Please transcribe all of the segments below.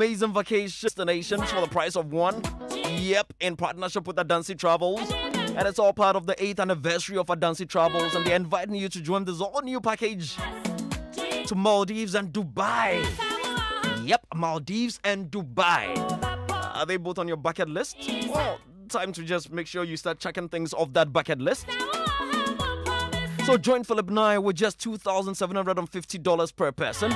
amazing vacation destinations for the price of one. Yep, in partnership with Adansi Travels. And it's all part of the 8th anniversary of Adansi Travels, and they're inviting you to join this all new package to Maldives and Dubai. Yep, Maldives and Dubai. Are they both on your bucket list? Well, time to just make sure you start checking things off that bucket list. So join Philip and I with just $2,750 per person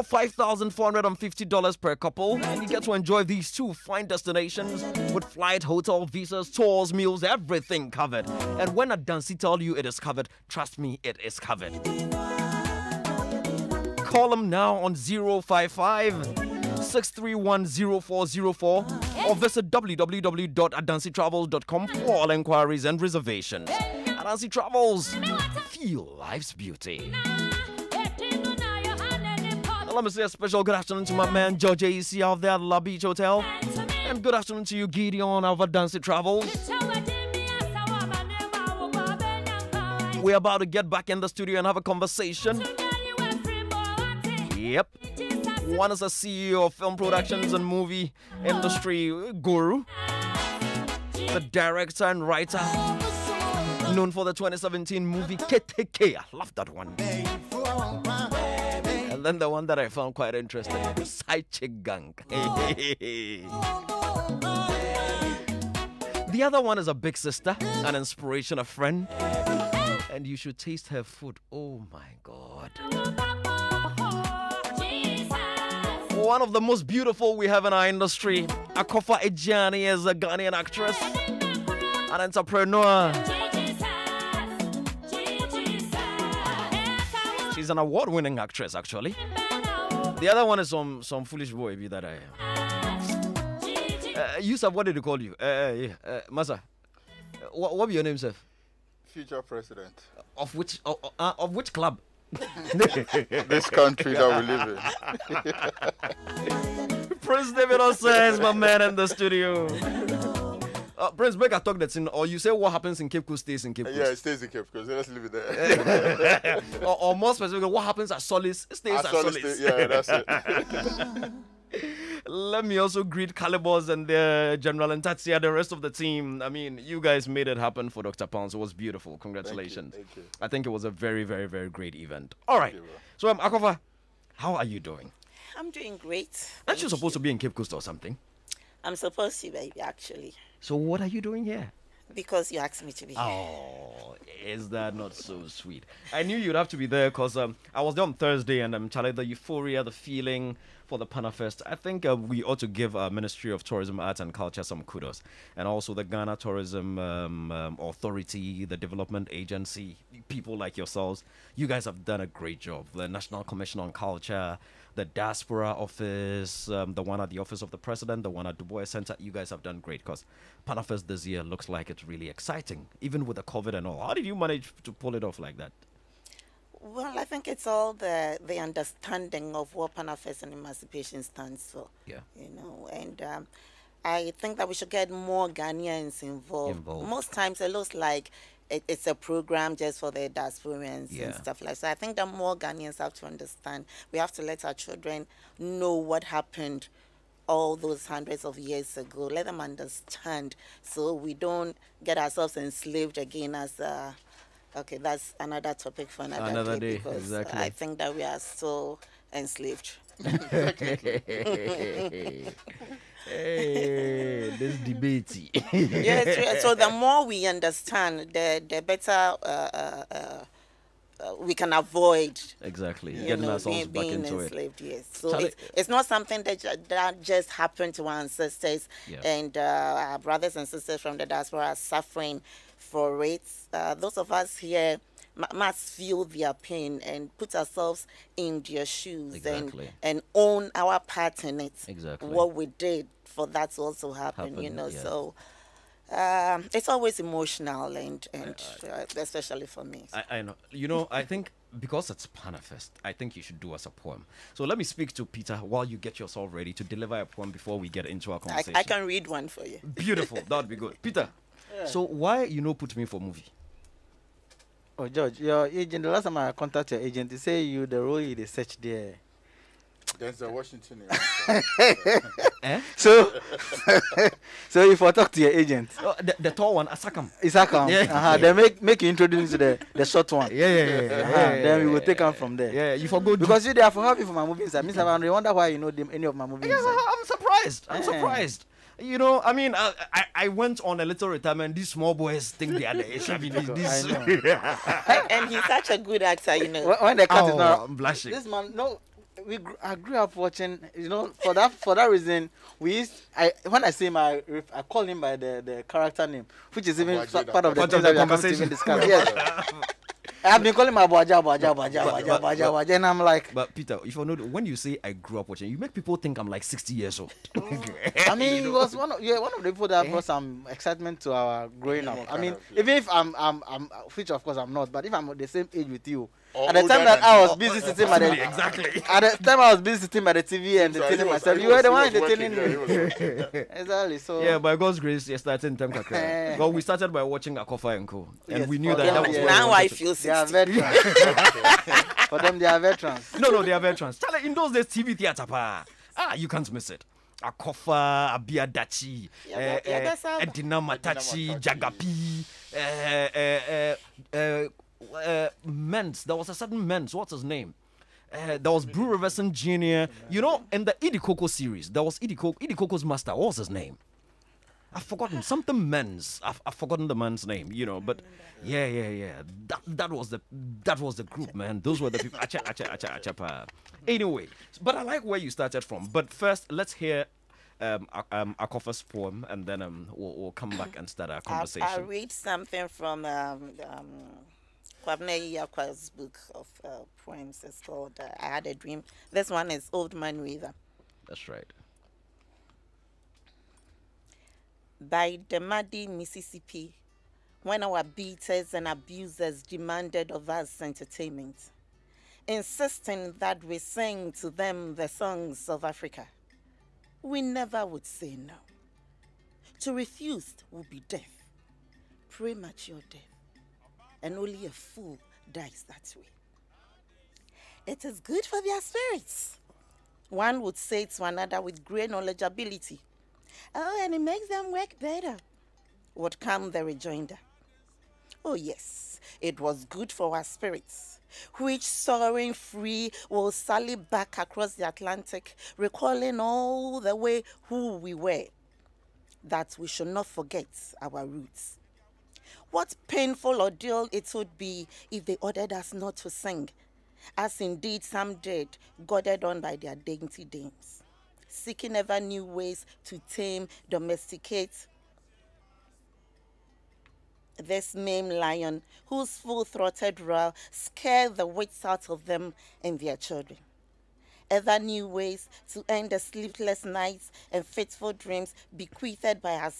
or $5,450 per couple. And you get to enjoy these two fine destinations with flight, hotel, visas, tours, meals, everything covered. And when Adansi tell you it is covered, trust me, it is covered. Call them now on 055 631 0404 or visit www.adansitravels.com for all inquiries and reservations. Adansi Travels, feel life's beauty. Let me say a special good afternoon to my man George AC out there at La Beach Hotel. And good afternoon to you, Gideon, of Adansi Travels. We're about to get back in the studio and have a conversation. Yep. One is a CEO of film productions and movie industry guru. The director and writer known for the 2017 movie Keteke. I love that one. And then the one that I found quite interesting, Side Chick Gang. the other one is a big sister, an inspiration, a friend. And you should taste her food. Oh my God. One of the most beautiful we have in our industry, Akofa Edjeani is a Ghanaian actress, an entrepreneur. She's an award-winning actress, actually. The other one is some some foolish boy be that I am. Uh, Yusuf, what did he call you? Uh, uh, yeah, uh, Masa, uh, what, what be your name, sir? Future president. Of which uh, uh, of which club? this country that we live in. Prince David is my man in the studio. Uh, Prince Baker talk that in, or you say what happens in Cape Coast stays in Cape Coast. Yeah, it stays in Cape Coast. Let's leave it there. or, or, more specifically, what happens at Solis stays at, at Solis. Stay, yeah, that's it. Let me also greet Calibos and the General and Tatsia, the rest of the team. I mean, you guys made it happen for Dr. Pounds. It was beautiful. Congratulations. Thank you, thank you. I think it was a very, very, very great event. All right. You, so, um, Akofa, how are you doing? I'm doing great. Aren't you supposed to be in Cape Coast or something? I'm supposed to, baby, actually. So, what are you doing here? Because you asked me to be here. Oh, is that not so sweet? I knew you'd have to be there because um, I was there on Thursday and I'm um, telling the euphoria, the feeling for the Panafest. I think uh, we ought to give our Ministry of Tourism, Arts and Culture some kudos. And also the Ghana Tourism um, um, Authority, the Development Agency, people like yourselves. You guys have done a great job. The National Commission on Culture, the Diaspora Office, um, the one at the Office of the President, the one at Du Bois Center. You guys have done great because Panafest this year looks like it's really exciting, even with the COVID and all. How did you manage to pull it off like that? Well, I think it's all the the understanding of what Panafest and emancipation stands for. Yeah. You know, and um, I think that we should get more Ghanaians involved. involved. Most times it looks like it, it's a program just for the diasporans yeah. and stuff like that. So I think that more Ghanaians have to understand. We have to let our children know what happened all those hundreds of years ago. Let them understand so we don't get ourselves enslaved again as a Okay, that's another topic for another, another day, day. because exactly. I think that we are so enslaved. hey, this debate. yes, so the more we understand, the the better uh, uh, uh, uh we can avoid exactly getting know, ourselves being, back being into enslaved, it. Yes, so it's, it's not something that that just happened to our ancestors, yeah. and uh, our brothers and sisters from the diaspora are suffering for it. Uh, those of us here must feel their pain and put ourselves in their shoes exactly. and, and own our part in it. Exactly. What we did for that to also happen, Happen, you know. yeah. So um, it's always emotional and, and uh, especially for me. I, I know. You know, I think because it's Panafest, I think you should do us a poem. So let me speak to Peter while you get yourself ready to deliver a poem before we get into our conversation. I, I can read one for you. Beautiful. that would be good. Peter, yeah. so why you know put me for movie? Oh, George, your agent, the last time I contacted your agent, they say you the role you search there. Denzel Washington. Eh? So, so if I talk to your agent, Oh, the, the tall one, Asakam. Isakam, Yeah. uh-huh, then make make you introduce to the the short one. Yeah, yeah, yeah. yeah, Uh-huh, yeah, then we yeah, will take yeah, from there. Yeah, you forgot. Because you there for help you for my movie inside. Means I wonder why you know them, any of my movies. Yeah. I'm surprised. I'm Eh. surprised. You know, I mean, I, I, I went on a little retirement. These small boys think they are the age. I mean, these, these I know. and, and he's such a good actor, you know. When- When the cat is oh, not I'm blushing. This man, no, we gr- I grew up watching. You know, for that for that reason, we used. I when I say him, I I call him by the the character name, which is even Abuaje, so- part of the part of the that we are going to conversation. even discuss. Yes, I've been calling him Abuaja, Abuaja, Abuaja, But- Abuaja, but- Abuaja, Abuaja, and I'm like, But Peter, if you know, when you say I grew up watching, you make people think I'm like 60 years old. I mean, he was one of yeah one of the people that eh? brought some excitement to our growing up. I mean, even if I'm I'm I'm which of course I'm not, but if I'm the same age with you, Or at the time that I was busy sitting by the exactly. at the time I was busy sitting by the TV and So he entertaining was- myself, you were the one was working, entertaining me. Exactly. So Yeah, by God's grace, you started in time. Eh. Well, we started by watching Akofa and Co. And Yes, we knew that them, that was yeah. now I wanted to- feel they are 60. veterans. For them, they are veterans. No, no, they are veterans. Charlie, in those days, TV theater, pa. Ah, you can't miss it. Akofa, Abia Dachi, Yeah, that- yeah, that's Edina Matachi, Matachi. Jagapi, uh, uh, uh, uh, uh, Men's. There was a certain Men's. What's his name? Uh, there was Brew Riverson Jr. You know, in the Idikoko series, there was Idikoko, Idi Coco's master. What was his name? I've forgotten something men's. I've, I've forgotten the man's name, you know. But yeah, yeah, yeah. That that was the that was the group, man. Those were the people. Acha, acha, acha, acha, pa. Anyway, but I like where you started from. But first, let's hear um, um Akofa's poem, and then um we'll, we'll come back and start our I'll, conversation. I'll read something from um, um, Kwabena Yakwa's book of uh, poems. It's called uh, I Had a Dream. This one is Old Man River. That's right. by the muddy Mississippi when our beaters and abusers demanded of us entertainment, insisting that we sing to them the songs of Africa. We never would say no. To refuse would be death, premature death, and only a fool dies that way. It is good for their spirits. One would say to another with great knowledgeability. Oh, and it makes them work better. Would come the rejoinder. Oh, yes, it was good for our spirits, which soaring free will sally back across the Atlantic, recalling all the way who we were, that we should not forget our roots. What painful ordeal it would be if they ordered us not to sing, as indeed some did, goaded on by their dainty dames seeking ever new ways to tame, domesticate this maimed lion whose full throated roar scared the wits out of them and their children. Ever new ways to end the sleepless nights and fitful dreams bequeathed by our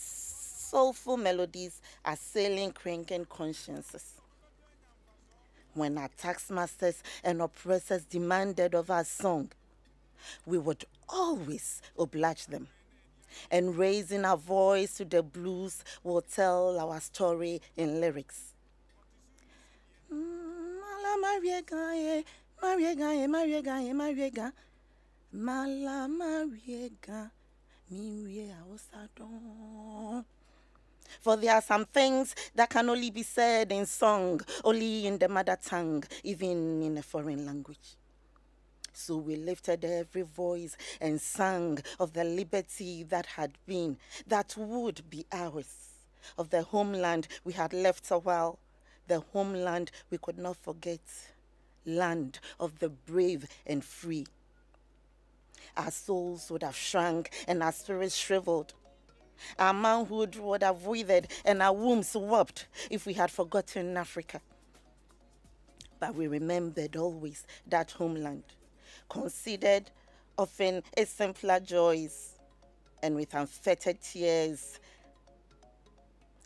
soulful melodies assailing cranking consciences. When our taskmasters and oppressors demanded of our song, we would always oblige them. And raising our voice to the blues, will tell our story in lyrics. Mm, mala mariega ye, mariega. Mala mariega, mirie aosadon. For there are some things that can only be said in song, only in the mother tongue, even in a foreign language. So we lifted every voice and sang of the liberty that had been, that would be ours, of the homeland we had left a while, the homeland we could not forget, land of the brave and free. Our souls would have shrunk and our spirits shriveled. Our manhood would have withered and our wombs warped if we had forgotten Africa. But we remembered always that homeland considered often its simpler joys, and with unfettered tears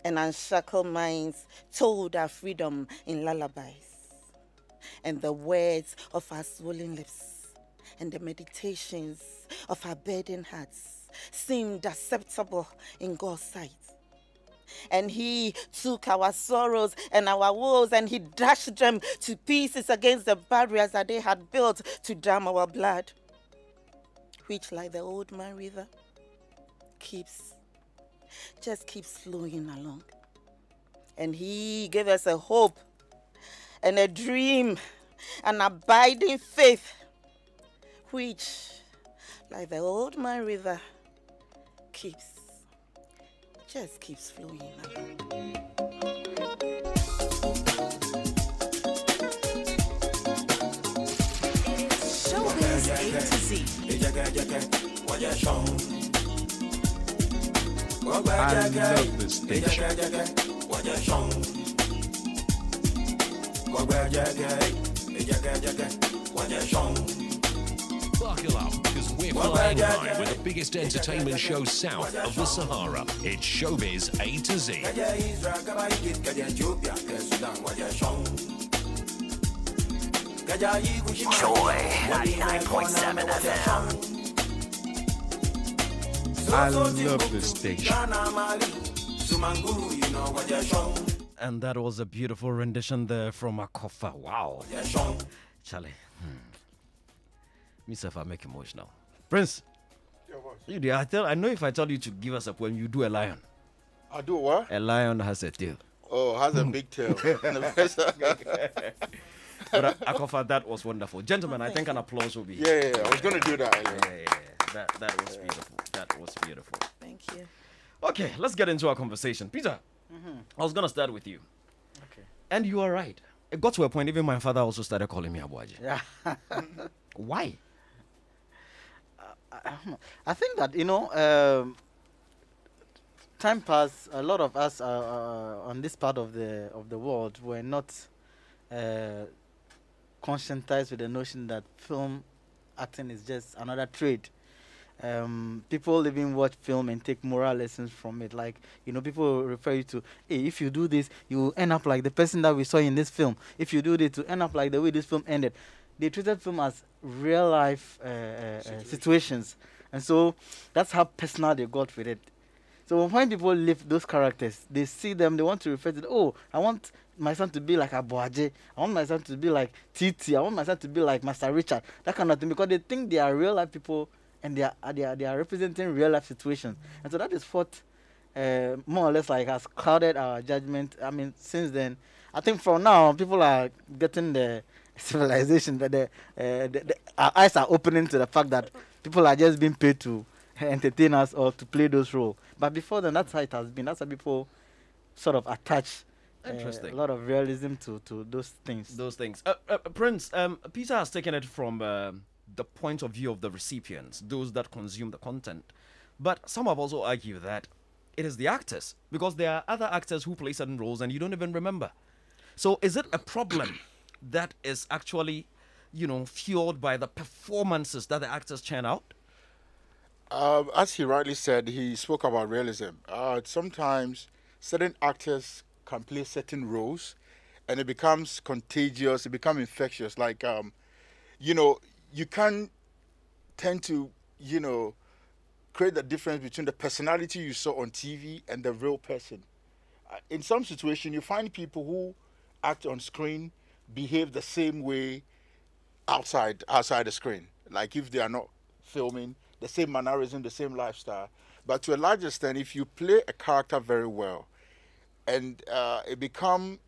and unshackled minds, told our freedom in lullabies, and the words of our swollen lips, and the meditations of our burdened hearts seemed acceptable in God's sight. And he took our sorrows and our woes and he dashed them to pieces against the barriers that they had built to dam our blood. which, like the old man river, keeps just keeps flowing along. And he gave us a hope and a dream, an abiding faith, which, like the old man river, keeps just keeps flowing. Showbiz A to Z. I love this station. Buckle up, we're flying high with the biggest entertainment show south of the Sahara. It's Showbiz A to Z. Joy 99.7 FM. I love this station. And that was a beautiful rendition there from Akofa. Wow. Charlie. Hmm. Myself, I make emotional. Prince, you there, I tell I know if I tell you to give us a poem, you do a lion. I do what? A lion has a tail. Oh, has a big tail. But Akofa, that was wonderful. Gentlemen, I think an applause will be. yeah, yeah, yeah. I was gonna do that. yeah, Yeah. yeah, yeah. That, that was beautiful. That was beautiful. Thank you. Okay, let's get into our conversation. Peter, mm-hmm. I was going to start with you. Okay. And you are right. It got to a point, even my father also started calling me Abuaji. Yeah. Why? I think that you know, um, time passed. A lot of us uh, on this part of the of the world were not uh, conscientized with the notion that film acting is just another trade. Um, people even watch film and take moral lessons from it. Like you know, people refer you to, hey, if you do this, you end up like the person that we saw in this film. If you do this, to end up like the way this film ended. They treated film as real life uh, uh, uh, situations, and so that's how personal they got with it. So when people live those characters, they see them, they want to refer to, them, oh, I want my son to be like Abuaje. I want my son to be like Titi. I want my son to be like Master Richard. That kind of thing because they think they are real life people and they are uh, they are, they are representing real life situations. And so that is what uh, more or less like has clouded our judgment. I mean, since then, I think from now people are getting the civilization that the, uh, the, the our eyes are opening to the fact that people are just being paid to entertain us or to play those roles. But before then, that's how it has been. That's how people sort of attach uh, Interesting. a lot of realism to, to those things. Those things. Uh, uh, Prince, um, Peter has taken it from um the point of view of the recipients, those that consume the content. But some have also argued that it is the actors, because there are other actors who play certain roles and you don't even remember. So is it a problem that is actually, you know, fueled by the performances that the actors churn out? Um, as he rightly said, he spoke about realism. Uh, sometimes certain actors can play certain roles, and it becomes contagious. It becomes infectious. Like, um, you know, you can tend to, you know, create the difference between the personality you saw on TV and the real person. Uh, in some situation, you find people who act on screen behave the same way outside outside the screen. Like if they are not filming, the same mannerism, the same lifestyle. But to a large extent, if you play a character very well, and uh, it become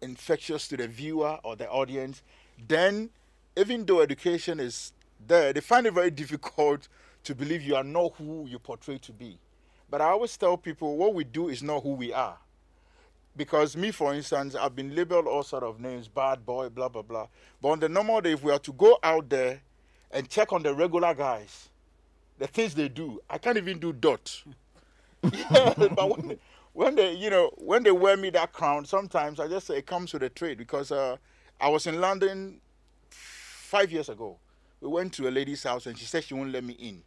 infectious to the viewer or the audience, then even though education is there, they find it very difficult to believe you are not who you portray to be. But I always tell people what we do is not who we are because me, for instance, I've been labeled all sort of names, bad boy, blah blah blah. But on the normal day, if we are to go out there and check on the regular guys, the things they do, I can't even do dot. yeah, but when, when they, you know, when they wear me that crown, sometimes I just say it comes with a trade because uh, I was in London five years ago. We went to a lady's house and she said she won't let me in.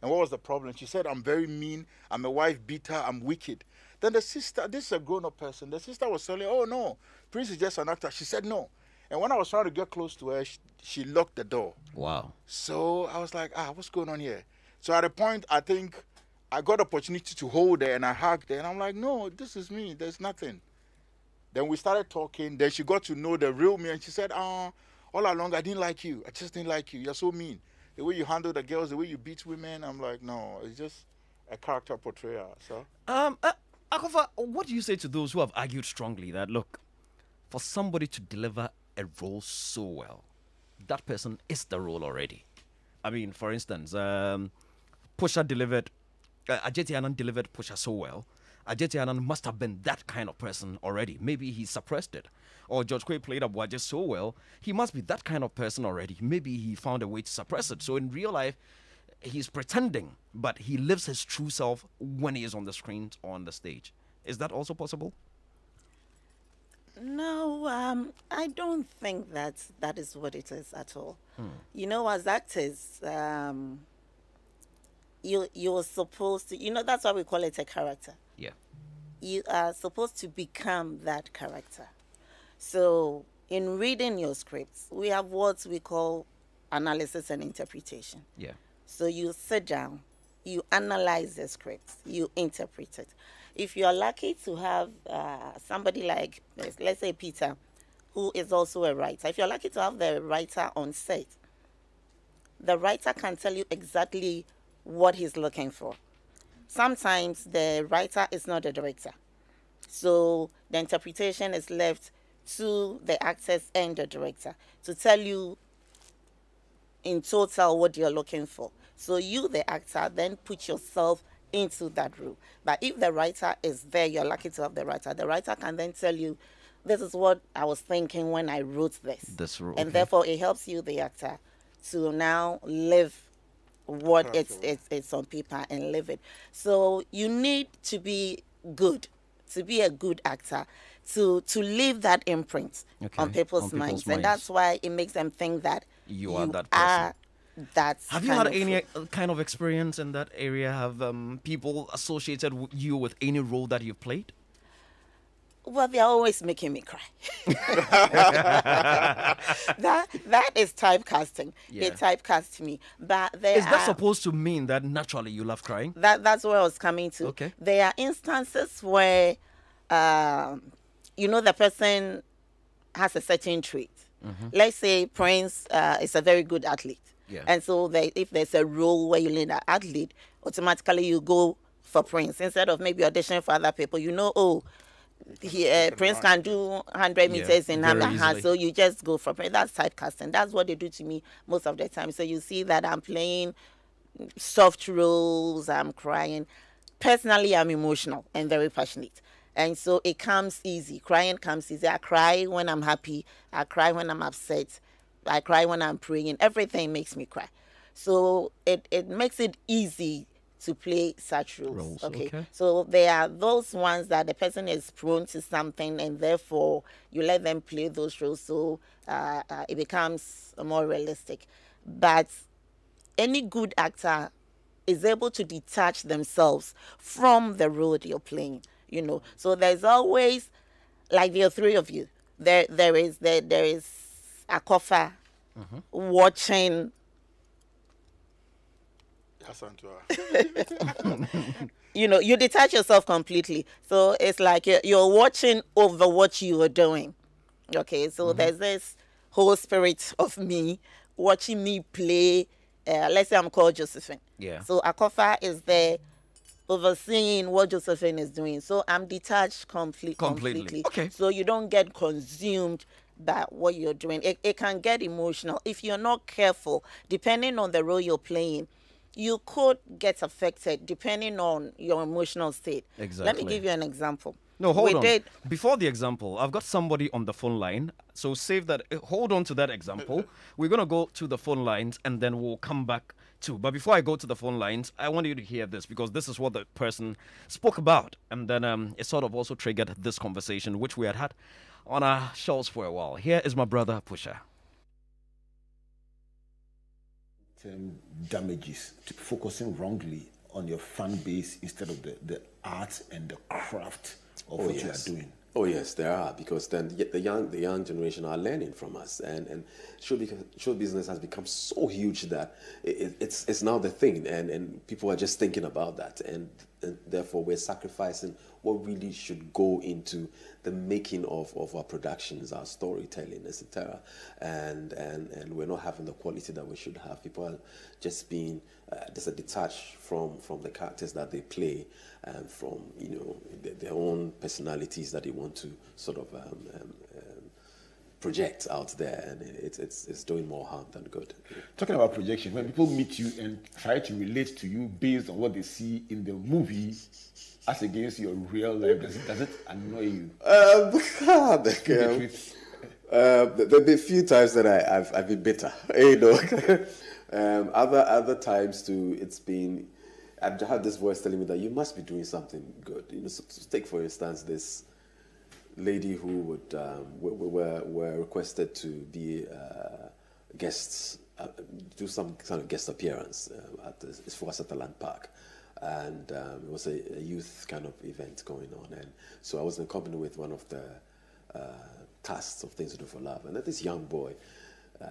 And what was the problem? She said, I'm very mean, I'm a wife beater, I'm wicked. Then the sister, this is a grown up person, the sister was telling, Oh no, Prince is just an actor. She said no. And when I was trying to get close to her, she, she locked the door. Wow. So I was like, ah, what's going on here? So at a point, I think I got opportunity to hold her and I hugged her. And I'm like, no, this is me. There's nothing. Then we started talking. Then she got to know the real me. And she said, ah, all along, I didn't like you. I just didn't like you. You're so mean. the way you handle the girls, the way you beat women. I'm like, no, it's just a character portrayal. So Um, uh, Akofa, what do you say to those who have argued strongly that look, for somebody to deliver a role so well, that person is the role already. I mean, for instance, um, Pusha delivered, uh, Adjetey Anang delivered Pusha so well. Adjetey Anang must have been that kind of person already. Maybe he suppressed it. Or George Quaye played Abuaje so well, he must be that kind of person already. Maybe he found a way to suppress it. So in real life, he's pretending, but he lives his true self when he is on the screen or on the stage. Is that also possible? No, um, I don't think that that is what it is at all. You know, as actors, um, you you're supposed to. You know, that's why we call it a character. Yeah. You are supposed to become that character. So, in reading your scripts, we have what we call analysis and interpretation. Yeah. So you sit down, you analyze the script, you interpret it. If you are lucky to have uh, somebody like, let's- let's say Peter, who is also a writer, if you're lucky to have the writer on set, the writer can tell you exactly what he's looking for. Sometimes the writer is not the director. So the interpretation is left to the actors and the director to tell you in total what you're looking for. So you, the actor, then put yourself into that role. But if the writer is there, you're lucky to have the writer. The writer can then tell you, this is what I was thinking when I wrote this. This role, And okay. therefore it helps you, the actor, to now live what it's, it's it's on paper and live it. So you need to be good, to be a good actor, to to leave that imprint Okay, on people's, on people's minds. minds. and that's why it makes them think that You are that person. are that Have you had of any uh, kind of experience in that area? Have um, people associated you with any role that you've played? Well, they're always making me cry. that that is typecasting. They Yeah. typecast me, but there Is that are, supposed to mean that naturally you love crying? that that's where I was coming to. Okay. There are instances where, um, you know, the person has a certain trait. Let's say Prince uh, is a very good athlete. Yeah. And so they, if there's a role where you need an athlete, automatically you go for Prince instead of maybe auditioning for other people. You know, oh, he, uh, Prince can do 100 Yeah, meters in very and hand, so you just go for Prince. That's typecasting. That's what they do to me most of the time. So you see that I'm playing soft roles, I'm crying. Personally, I'm emotional and very passionate. And so it comes easy. Crying comes easy. I cry when I'm happy. I cry when I'm upset. I cry when I'm praying. Everything makes me cry. So it, it makes it easy to play such roles. Roles, okay? okay. So there are those ones that the person is prone to something and therefore you let them play those roles so uh, uh, it becomes more realistic. But any good actor is able to detach themselves from the role you're playing you know so there's always like there are three of you there there is there, there is Akofa watching. You know you detach yourself completely. So it's like you're, you're watching over what you are doing. Okay so there's this whole spirit of me watching me play uh, let's say i'm called josephine. Yeah. so akofa is there overseeing what josephine is doing. So i'm detached complete, Completely. completely. Okay. so you don't get consumed by what you're doing it, it can get emotional if you're not careful depending on the role you're playing you could get affected depending on your emotional state Exactly. let me give you an example No, hold we on. did Before the example, I've got somebody on the phone line. So save that. uh, Hold on to that example. We're going to go to the phone lines and then we'll come back to. But before I go to the phone lines, I want you to hear this because this is what the person spoke about. And then um, it sort of also triggered this conversation, which we had had on our shows for a while. Here is my brother, Pusha. term damages to focusing wrongly on your fan base instead of the, the art and the craft of oh, what you are doing. Oh yes, there are because then the the young the young generation are learning from us, and and show, beca- show business has become so huge that it, it- it's it's now the thing, and and people are just thinking about that, and and therefore we're sacrificing what really should go into the making of, of our productions, our storytelling, etc. And, and and we're not having the quality that we should have. People are just being uh, just detached from from the characters that they play and from you know their, their own personalities that they want to sort of um, um, um, project out there, and it's it's it's doing more harm than good. Talking about projection, when people meet you and try to relate to you based on what they see in the movie, as against your real life, does it, does it annoy you? Um, God, uh, there have been a few times that I, I've, I've been bitter, you know. um, other other times too, it's been I've had this voice telling me that you must be doing something good. You know, so, so take for instance this lady who would um, were, were, requested to be uh, guests, uh, do some kind of guest appearance uh, at the Sutherland Park. And um, it was a, a, youth kind of event going on. And so I was in company with one of the uh, casts of Things to Do for Love. And that this young boy uh,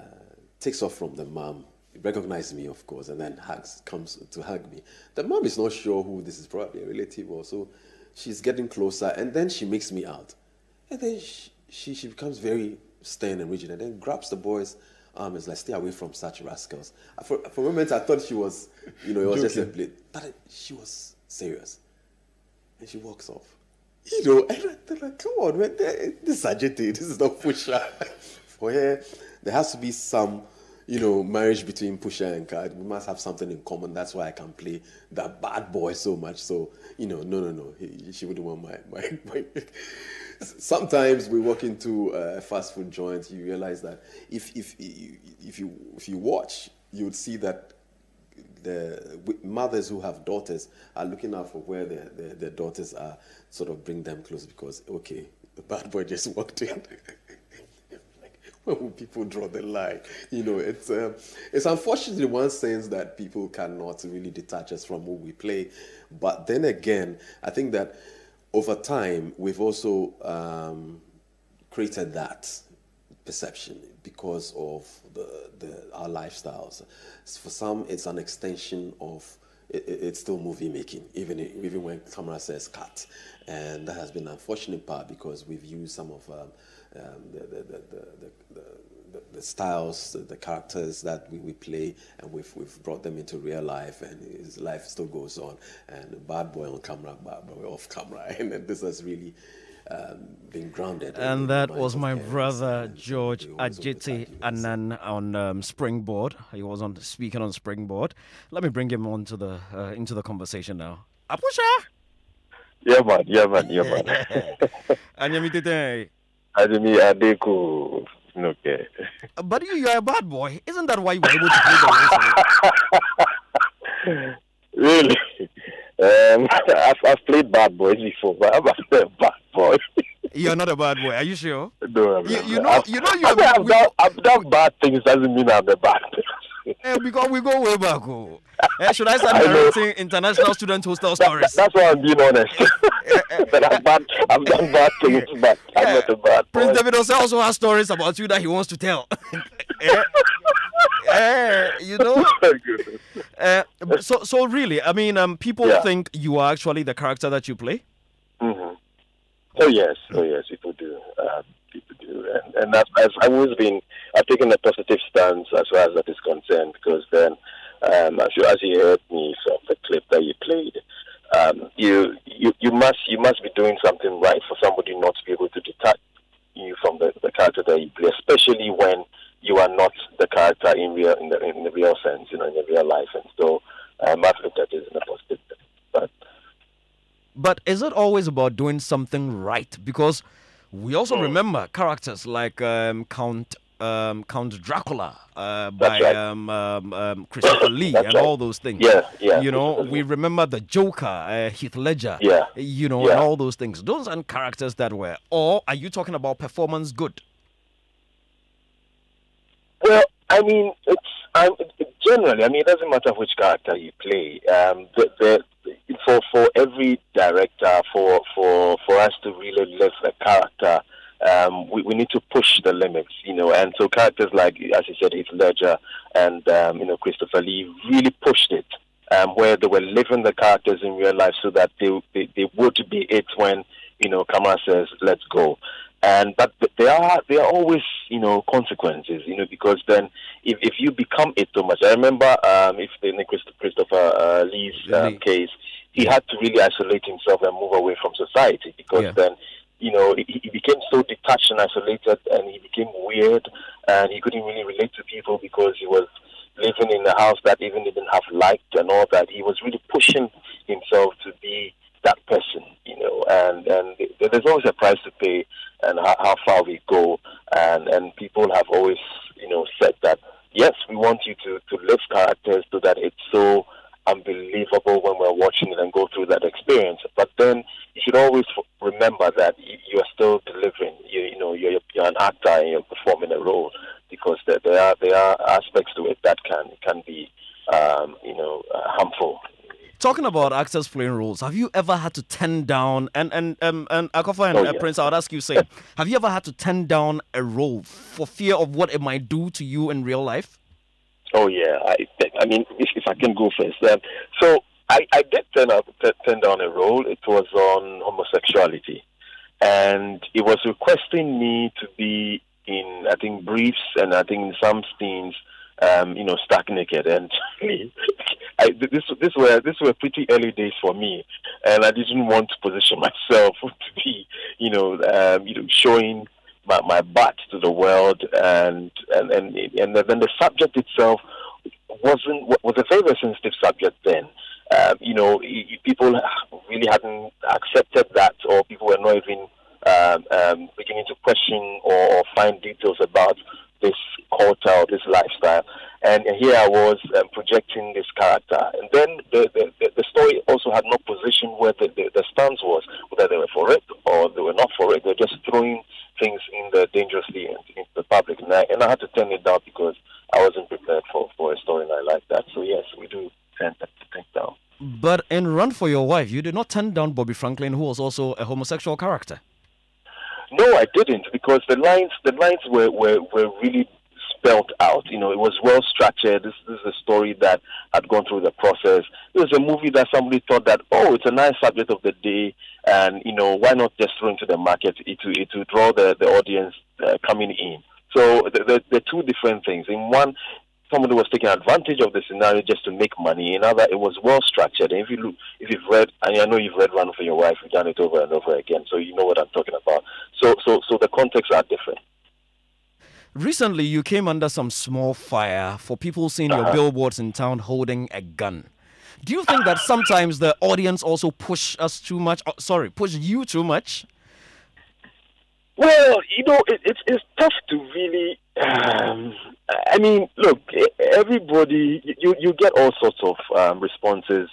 takes off from the mom recognizes me, of course, and then hugs, comes to hug me. The mom is not sure who this is, probably a relative or so. She's getting closer, and then she makes me out. And then she, she, she becomes very stern and rigid and then grabs the boy's arm and is like, stay away from such rascals. For, for a moment, I thought she was, you know, it was just a play. But she was serious. And she walks off. You know, and I'm like, come on, man, this is agitated. This is not Pusha. for her, there has to be some, you know, marriage between Pusha and Card. We must have something in common. That's why I can play that bad boy so much. So, you know, no, no, no. He, she wouldn't want my, my, my sometimes we walk into a fast food joint, you realize that if if if you if you watch, you would see that the mothers who have daughters are looking out for where their, their, their daughters are, sort of bring them close because okay, the bad boy just walked in. where will people draw the line? You know, it's um, it's unfortunately one sense that people cannot really detach us from who we play, but then again, I think that over time, we've also um, created that perception because of the, the, our lifestyles. For some, it's an extension of it, it's still movie making, even even when camera says cut, and that has been an unfortunate part because we've used some of um, um, the, the, the, the, the, styles, the, the, characters that we, we play, and we've, we've brought them into real life, and his life still goes on. And bad boy on camera, bad boy off camera, and this has really um, been grounded. And that was my brother George Adjetey Anang on um, Springboard. He was on speaking on Springboard. Let me bring him on to the uh, into the conversation now. Apusha. Yeah man, yeah man, yeah man. Anyamite. Adimi Adeku. Okay. But you, you're a bad boy. Isn't that why you were able to play the Really? Um, I've, I've played bad boys before, but I'm not a bad boy. You're not a bad boy. Are you sure? No, I'm you, not. you know, I've, you know, you I mean, I've, done, I've done bad things doesn't mean I'm a bad person. Eh, because we go way back. Oh. Eh, should I start narrating international student hostel stories? That, that's why I'm being honest. but I'm bad, I've done bad things, but I'm Yeah. not a bad. Prince David also has stories about you that he wants to tell. Eh, eh, you know. Uh, so, so really, I mean, um, people Yeah. think you are actually the character that you play. hmm Oh yes, oh yes, people do. Um, people do, and, and I've I've always been. I've taken a positive stance as far as that is concerned because then, um, as you as you heard me from the clip that you played, um, you you you must you must be doing something right for somebody not to be able to detach you from the, the character that you play, especially when you are not the character in real in the in the real sense, you know, in the real life. And so, um, I've looked at this in a positive. But But is it always about doing something right? Because we also Hmm. remember characters like um, Count um, Count Dracula uh, by right. um, um, um, Christopher Lee That's and right. all those things. Yeah, yeah, You know, we remember the Joker, uh, Heath Ledger. Yeah, You know, yeah. and all those things. Those aren't characters that were. Or are you talking about performance good? Well, I mean, it's I'm, generally. I mean, it doesn't matter which character you play. Um, the, the, for for every director, for for for us to really live a character, um, we, we need to push the limits, you know. And so characters like, as you said, Heath Ledger and um, you know Christopher Lee really pushed it. um, where they were living the characters in real life so that they, they, they would be it when, you know, camera says, let's go. And but there are there are always you know consequences you know because then if, if you become it too much I remember um, if in the Christopher uh, Lee's um, case he had to really isolate himself and move away from society because Yeah. then you know he, he became so detached and isolated and he became weird and he couldn't really relate to people because he was living in a house that even didn't have liked and all that. He was really pushing himself to be that person you know and and there's always a price to pay and how, how far we go. And and people have always you know said that yes we want you to to live characters so that it's so unbelievable when we're watching it and go through that experience. But then you should always remember that you, are still delivering. You, you know you're, you're an actor and you're performing a role because there, there are there are aspects to it that can can be um, you know uh, harmful Talking about actors playing roles, have you ever had to turn down and and um and Akofa and Oh, uh, yeah. Prince? I would ask you, say, have you ever had to turn down a role for fear of what it might do to you in real life? Oh yeah, I I mean if, if I can go first, um, so I, I did turn up t- turn down a role. It was on homosexuality, and it was requesting me to be in I think briefs and I think in some scenes, um, you know, stark naked. And I, this this were this were pretty early days for me, and I didn't want to position myself to be, you know, um, you know, showing my, my butt to the world, and and and and then the subject itself wasn't was a very sensitive subject then. Um, you know, people really hadn't accepted that, or people were not even um, um, beginning to question or, or find details about this culture or this lifestyle. And here I was um, projecting this character. And then the, the, the, story also had no position where the, the, the stance was, whether they were for it or they were not for it. They're just throwing things in there dangerously into, the public. And I, and I had to turn it down because I wasn't prepared for, for a storyline like that. So, yes, we do turn that thing down. But in Run for Your Wife, you did not turn down Bobby Franklin, who was also a homosexual character. No, I didn't because the lines the lines were, were, were really spelled out. You know, it was well structured. This, this is a story that had gone through the process. It was a movie that somebody thought that oh, it's a nice subject of the day, and you know why not just throw into the market it to it to draw the the audience uh, coming in. So the, the the two different things. In one. Somebody was taking advantage of the scenario just to make money. In other, it was well structured. And if you look, if you've read, and I know you've read Run for Your Wife, you've done it over and over again, so you know what I'm talking about. So, so, so the contexts are different. Recently, you came under some small fire for people seeing your Uh-huh. billboards in town holding a gun. Do you think that sometimes the audience also push us too much? Oh, sorry, push you too much? Well, you know, it, it's it's tough to really. Um, I mean, look, everybody, you you get all sorts of um, responses.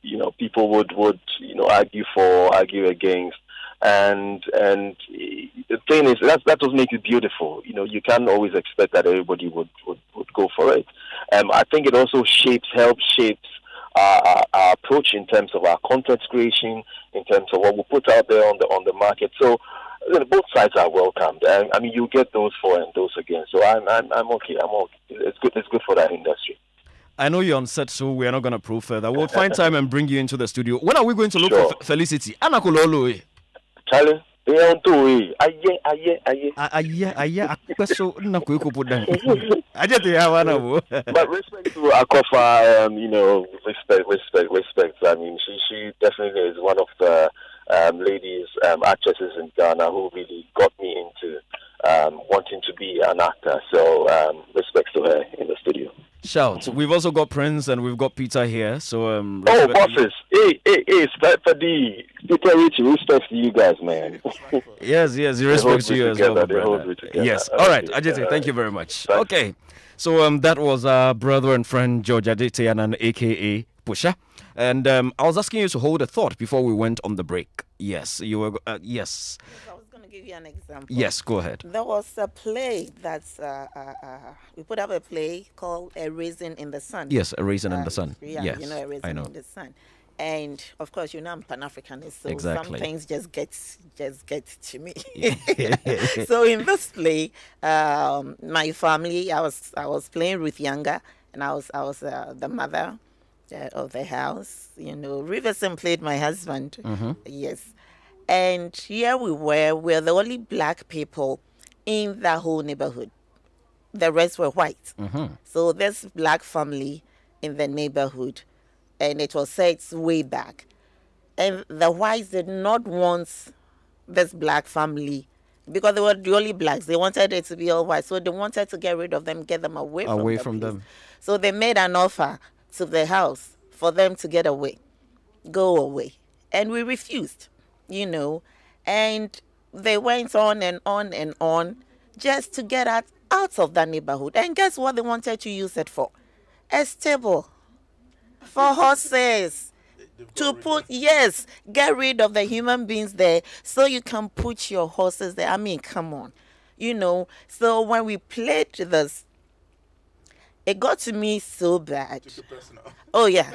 You know, people would would you know argue for, argue against, and and the thing is that that does make it beautiful. You know, you can't always expect that everybody would would, would go for it. Um, I think it also shapes, helps shapes our, our approach in terms of our content creation, in terms of what we put out there on the on the market. So you know, both sides are welcomed. I, I mean, you get those for and those against. So I'm I'm I'm okay. I'm okay. It's good. It's good for that industry. I know you're on set, so we're not going to probe further. We'll find time and bring you into the studio. When are we going to look Sure. for Fe- Felicity? Anakulolo. Charlie. But respect to Akofa, um, you know, respect, respect, respect. I mean, she she definitely is one of the um, ladies um, actresses in Ghana who really got me into um, wanting to be an actor. So um, respect to her in the studio. Shout. We've also got Prince and we've got Peter here. So um Oh, respect- bosses! Hey, hey, hey! Respect for the Peter Richie. Respect to you guys, man. Yes, yes, They respect to you as well, together, my brother. Yes. All All right, right, Adjetey, yeah, thank you very much. Okay. So um that was our brother and friend George Adete and an aka Pusha. And um, I was asking you to hold a thought before we went on the break. Yes, you were. Uh, yes, I was going to give you an example. yes. Go ahead. There was a play that's uh, uh, uh, we put up a play called A Raisin in the Sun. Yes, A Raisin in Uh, the Sun. Yeah, Yes, you know A Raisin in the Sun. And of course, you know I'm Pan Africanist, so Exactly. some things just get just get to me. so in this play, um, my family, I was I was playing Ruth Younger, and I was I was uh, the mother, of the house. You know, Riverson played my husband. Mhm. Yes. And here we were, we're the only black people in the whole neighborhood. The rest were white. Mhm. So this black family in the neighborhood, and it was set way back. And the whites did not want this black family because they were the only blacks. They wanted it to be all white. So they wanted to get rid of them, get them away from Away the from them. So they made an offer to the house for them to get away, go away. And we refused, you know. And they went on and on and on just to get us out of that neighborhood. And guess what they wanted to use it for? A stable for horses. To put, yes, get rid of the human beings there so you can put your horses there. I mean, come on. You know, so when we played this, it got to me so bad. Oh yeah,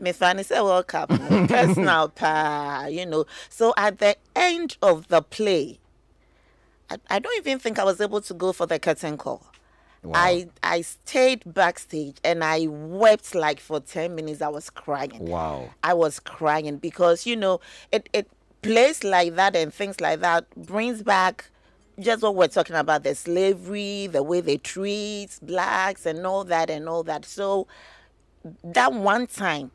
me Fanny said World Cup, personal pa, you know. So at the end of the play, I, I don't even think I was able to go for the curtain call. I I stayed backstage and I wept like for ten minutes. I was crying. Wow. I was crying because you know it it plays like that and things like that brings back just what we're talking about the slavery, the way they treat blacks and all that and all that. So that one time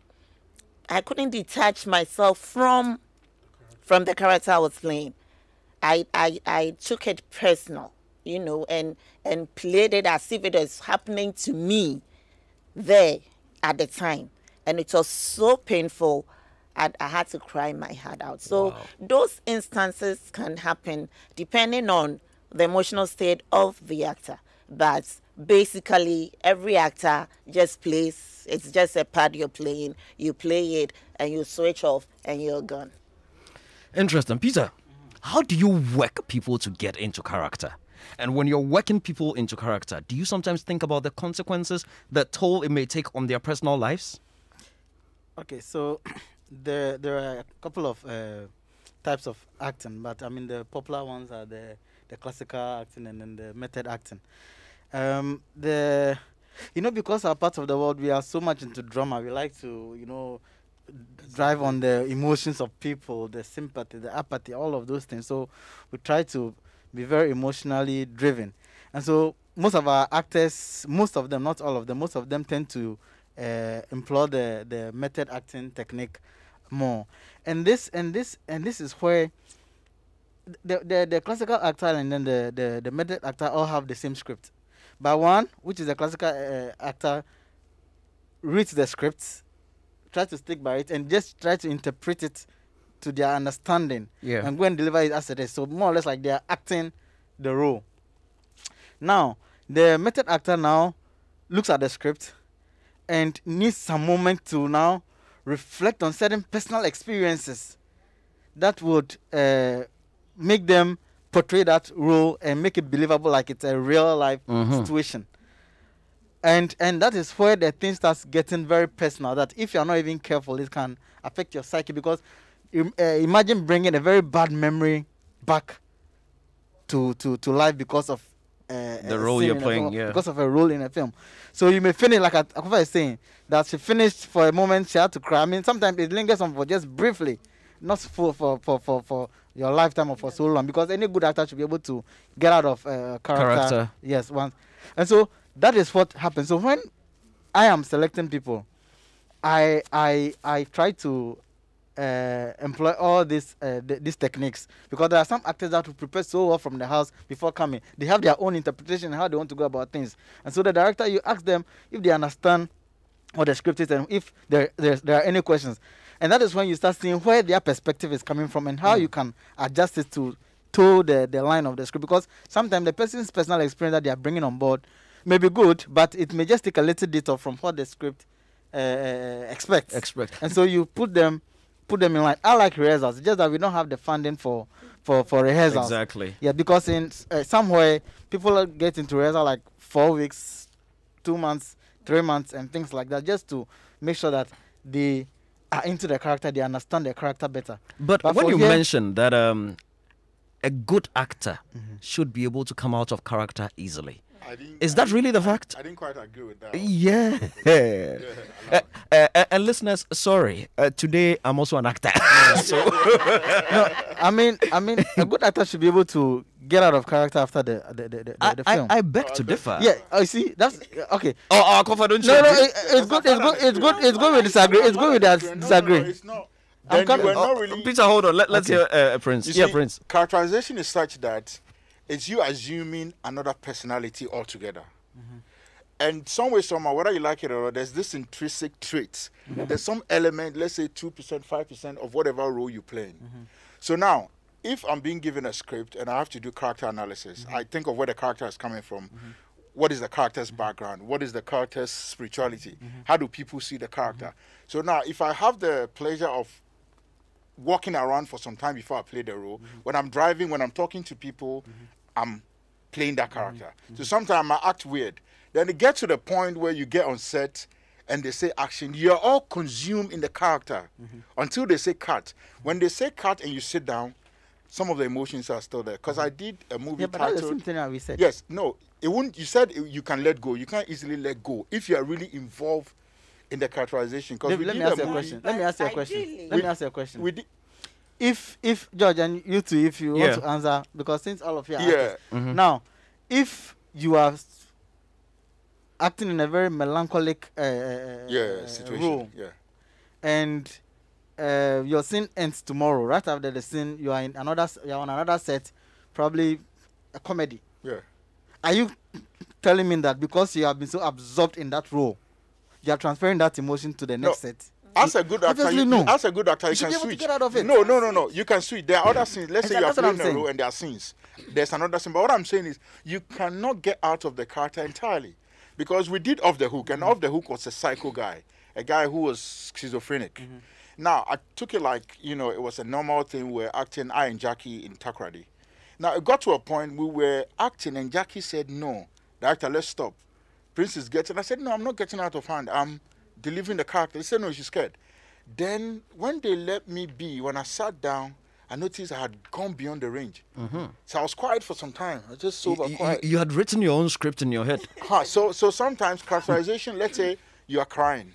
I couldn't detach myself from from the character I was playing. I I, I took it personal, you know, and and played it as if it was happening to me there at the time. And it was so painful. I, I had to cry my heart out. So those instances can happen depending on the emotional state of the actor. But basically, every actor just plays, it's just a part you're playing. You play it and you switch off and you're gone. Interesting. Peter, how do you work people to get into character? And when you're working people into character, do you sometimes think about the consequences, the toll it may take on their personal lives? Okay, so there there are a couple of uh, types of acting, but I mean the popular ones are the the classical acting and then the method acting. Um, the you know because our part of the world we are so much into drama, we like to you know drive on the emotions of people, the sympathy, the apathy, all of those things. So we try to be very emotionally driven, and so most of our actors, most of them, not all of them, most of them tend to uh, employ the the method acting technique more, and this and this and this is where the the, the classical actor and then the, the the method actor all have the same script, but one which is the classical uh, actor reads the script, try to stick by it, and just try to interpret it to their understanding, Yeah. and go and deliver it as it is. So more or less like they are acting the role. Now, the method actor now looks at the script and needs some moment to now reflect on certain personal experiences that would uh, make them portray that role and make it believable like it's a real life Mhm. situation. And and that is where the thing starts getting very personal. That if you're not even careful, it can affect your psyche. Because uh, imagine bringing a very bad memory back to to to life because of uh, The a role you're playing, yeah. because of a role in a film. So you may finish like Akofa is saying that she finished for a moment, she had to cry. I mean, sometimes it lingers on for just briefly, not for for for for, for your lifetime or for so long. Because any good actor should be able to get out of uh, character. Character. Yes, once, and so that is what happens. So when I am selecting people, I I I try to uh, employ all these uh, th- these techniques because there are some actors that will prepare so well from the house before coming. They have their own interpretation how they want to go about things, and so the director you ask them if they understand what the script is and if there there are any questions, and that is when you start seeing where their perspective is coming from and how you can adjust it to toe the the line of the script because sometimes the person's personal experience that they are bringing on board may be good, but it may just take a little detour from what the script uh, expects. Expect. And so you put them put them in line. I like rehearsals, it's just that we don't have the funding for for for rehearsals. Exactly. Yeah, because in uh, somewhere people get into rehearsal like four weeks, two months, three months, and things like that, just to make sure that they are into the character, they understand the character better. But, when you mentioned that um, a good actor Mm-hmm. should be able to come out of character easily, Is that really the fact? I didn't quite agree with that. Yeah. Uh, uh, uh, and listeners, sorry. Uh, today I'm also an actor. so no, I mean, I mean, a good actor should be able to get out of character after the the, the, the, I, the I, film. I beg to differ. yeah, I see. That's okay. Oh, oh, Kofa, don't you No, no, it, it's good. It's good. It's good. It's good. We disagree. It's good. We dis- No, no, no, disagree. it's not. I'm Then coming- Oh, not really. Peter, hold on. Let, let's Okay. hear uh, Prince. You yeah, see, Prince. Characterization is such that it's you assuming another personality altogether. Mm-hmm. And some way, somehow, whether you like it or not, there's this intrinsic trait. Mm-hmm. There's some element, let's say 2%, 5% of whatever role you're playing. Mm-hmm. So now, if I'm being given a script and I have to do character analysis, I think of where the character is coming from. What is the character's background? What is the character's spirituality? How do people see the character? So now, if I have the pleasure of walking around for some time before I play the role. When I'm driving, when I'm talking to people, I'm playing that mm-hmm. character. So mm-hmm. sometimes I act weird. Then it gets to the point where you get on set and they say action. You're all consumed in the character mm-hmm. until they say cut. When they say cut and you sit down, some of the emotions are still there. Because I did a movie Yeah, but that's the same titled. thing that we said. Yes, no, it wouldn't. You said you can let go. You can't easily let go if you are really involved in the characterization. Because David, let me ask you a question. Let me ask you a question. Let me ask you a question. We did, if if George and you two, if you Yeah. want to answer, because since all of you are Yeah. actors, Mhm. now if you are acting in a very melancholic uh, yeah, situation. role, Yeah. and uh, your scene ends tomorrow, right after the scene, you are in another, you are on another set, probably a comedy. Yeah. Are you telling me that because you have been so absorbed in that role, you are transferring that emotion to the No. next set? As a good actor, you, no. as a good actor, you, You can be able to switch. get out of it. No, no, no, no. You can switch. There are other scenes. Let's say you are playing a role and there are scenes. There's another scene. But what I'm saying is, you cannot get out of the character entirely, because we did off the hook, and off the hook was a psycho guy, a guy who was schizophrenic. Mm-hmm. Now I took it like you know it was a normal thing. We're acting I and Jackie in Takoradi. Now it got to a point we were acting, and Jackie said, "No, director, let's stop." Prince is getting. I said, "No, I'm not getting out of hand. I'm delivering the character." They said, "No, she's scared." Then when they let me be, when I sat down, I noticed I had gone beyond the range. Mm-hmm. So I was quiet for some time. I was just sober, You, you- quiet. you had written your own script in your head. Huh, so so sometimes characterization. let's say you are crying,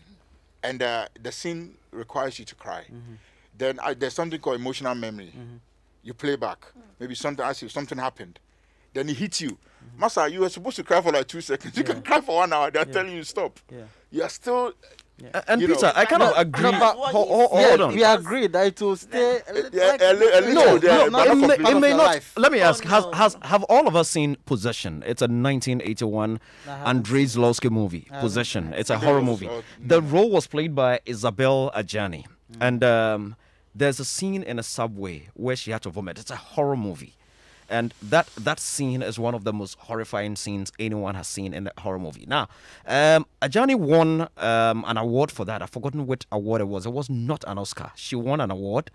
and uh, the scene requires you to cry. Mm-hmm. Then I, there's something called emotional memory. Mm-hmm. You play back. Mm. Maybe something I see something happened. Then it hits you. Master, you were supposed to cry for like two seconds. You can cry for one hour. They're telling you stop. Yeah. You are still. A- And You Peter, know- I kind of agree. no, but- Ho- ho- Yeah, hold yeah, on. we agreed that it will stay. yeah, like- a li- a little no, no, but it may, it may not. life. Let me Oh, ask: Has no. has have all of us seen Possession? It's a 1981 haven't Andrzej Żuławski movie. Possession. It's a horror movie. uh, The role was played by Isabelle Adjani, and um, there's a scene in a subway where she had to vomit. It's a horror movie. And that that scene is one of the most horrifying scenes anyone has seen in a horror movie. Now, um, Adjani won um, an award for that. I've forgotten which award it was. It was not an Oscar. She won an award,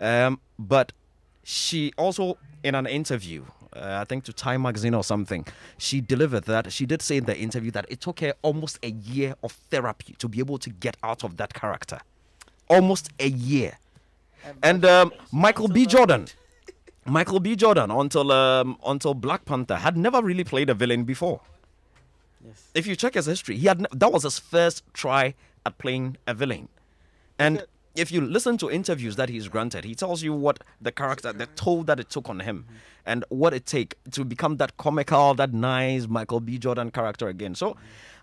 um, but she also in an interview uh, i think to time magazine or something she delivered that she did say in the interview that it took her almost a year of therapy to be able to get out of that character almost a year and um, michael b jordan michael b jordan until um, until black panther had never really played a villain before Yes. if you check his history he had ne- that was his first try at playing a villain and if you listen to interviews that he's granted, he tells you what the character, the toll that it took on him, and what it take to become that comical, that nice Michael B. Jordan character again. So,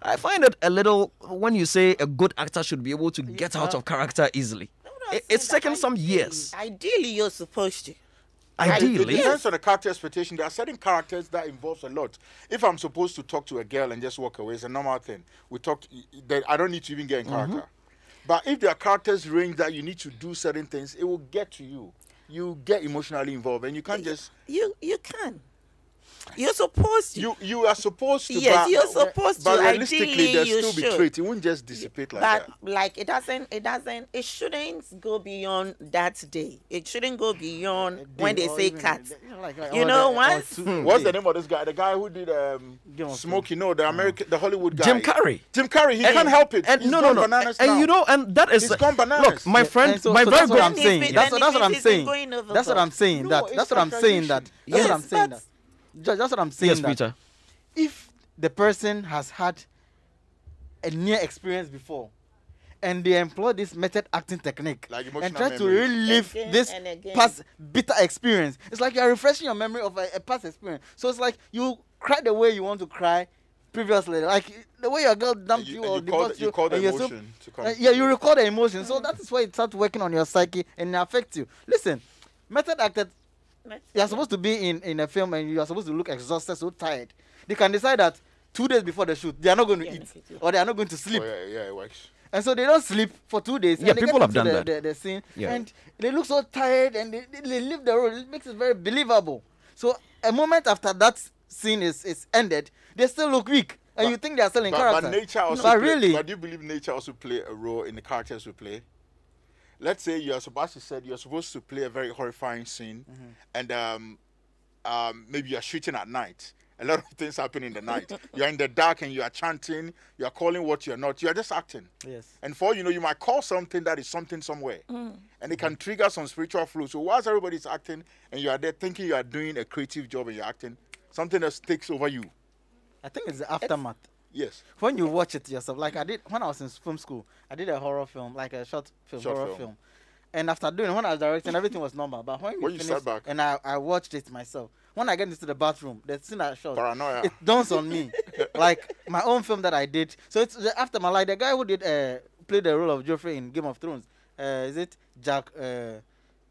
I find it a little when you say a good actor should be able to get out of character easily. It, it's taken some years. Ideally, you're supposed to. It Ideally, depends on the character expectation. There are certain characters that involves a lot. If I'm supposed to talk to a girl and just walk away, it's a normal thing. We talk. That I don't need to even get in mm-hmm. character. But if there are characters range that you need to do certain things, it will get to you. You get emotionally involved, and you can't just. You you can. You're supposed to. You you are supposed to. Yes, but, you're supposed but to. realistically, Ideally, there's you still be should. traits. It won't just dissipate like but that. like it doesn't it doesn't it shouldn't go beyond that day it shouldn't go beyond when they say cut like- like You know, the- once- What's the name of this guy? The guy who did um, Game of Smokey? No, the American, the Hollywood guy. Jim Carrey. Jim Carrey. He And- can't help it. And He's no, no, gone no. bananas and you know, and that is He's gone bananas. Look, my Yeah, friend, so- my so very what good. I'm saying. That's what, that's if what I'm saying. That's what. I'm saying. That that's what I'm saying. That that's what Yes, I'm saying. That but- Ju- that's what I'm saying. Yes, that Peter. If the person has had a near experience before and they employ this method acting technique Like and emotional try to relive Again this past bitter experience. It's like you're refreshing your memory of a, a past experience. So it's like you cry the way you want to cry previously, like the way your girl dumped you- you, and or you call the- you you. call the and so- emotion to come Uh, yeah, you through. record the emotion. So that is why it starts working on your psyche and it affects you. Listen, method acted you're supposed to be in, in a film and you are supposed to look exhausted, so tired. They can decide that two days before the shoot, they are not going to eat or they are not going to sleep. Oh, yeah, yeah, it works. And so they don't sleep for two days. Yeah, and people have done the, that. The, the scene, Yeah. and they look so tired, and they, they, they leave the role. It makes it very believable. So a moment after that scene is, is ended, they still look weak, and you think they are still in but, character. But nature also but play- really, But do you believe nature also play a role in the characters we play? Let's say you're supposed to said you're supposed to play a very horrifying scene, Mm-hmm. and um, um, maybe you're shooting at night. A lot of things happen in the night. you're in the dark and you are chanting. You are calling what you're not. You are just acting. yes. And for you know, you might call something that is something somewhere, and it can trigger some spiritual flow. So whilst everybody's acting, and you are there thinking you are doing a creative job and you're acting, something else takes over you. I think it's the aftermath. Yes. when you watch it yourself, like I did when I was in film school, I did a horror film, like a short film, Short horror film. film. And after doing it, when I was directing, everything was normal. But when, When you sat finished back. and I, I watched it myself, when I get into the bathroom, the scene I shot, Paranoia. it dawns on me, like my own film that I did. So it's the after my like the guy who did uh, play the role of Joffrey in Game of Thrones. Uh, is it Jack uh,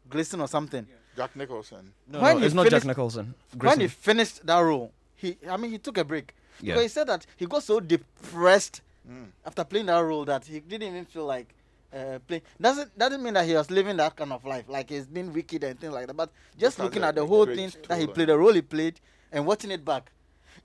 Gleeson or something? Jack Nicholson. No, When no, he it's not Jack finished- Nicholson. when he finished that role, he I mean he took a break. Yeah. Because he said that he got so depressed Mm. after playing that role that he didn't even feel like uh, playing. Doesn't doesn't mean that he was living that kind of life, like he's been wicked and things like that. But just Just looking at the whole thing that he played, the role he played, and watching it back,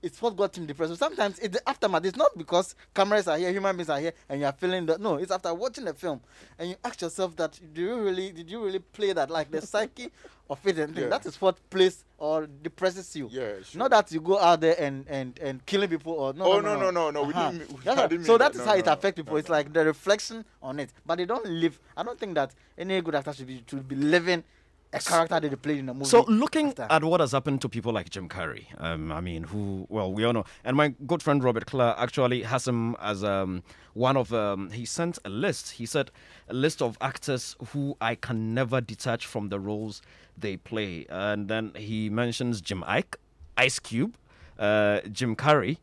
it's what got him depressed. So sometimes it's the aftermath. It's not because cameras are here, human beings are here, and you are feeling that. No, it's after watching the film, and you ask yourself that: Do you really? Did you really play that? Like the psyche of it and. Yeah. That is what plays or depresses you. Yeah, sure. Not that you go out there and and and killing people or no. Oh, no, no, no, no, no, we Uh-huh. didn't mean- That's didn't so that that. is No, how it no, affects people. It's like the reflection on it, but they don't live. I don't think that any good actor should be should be living a character that they played in a movie. So looking after. at what has happened to people like Jim Carrey, um, I mean, who well we all know, and my good friend Robert Clark actually has him as um, one of um, he sent a list. He said a list of actors who I can never detach from the roles they play, and then he mentions Jim Iyke, Ice Cube, uh, Jim Carrey,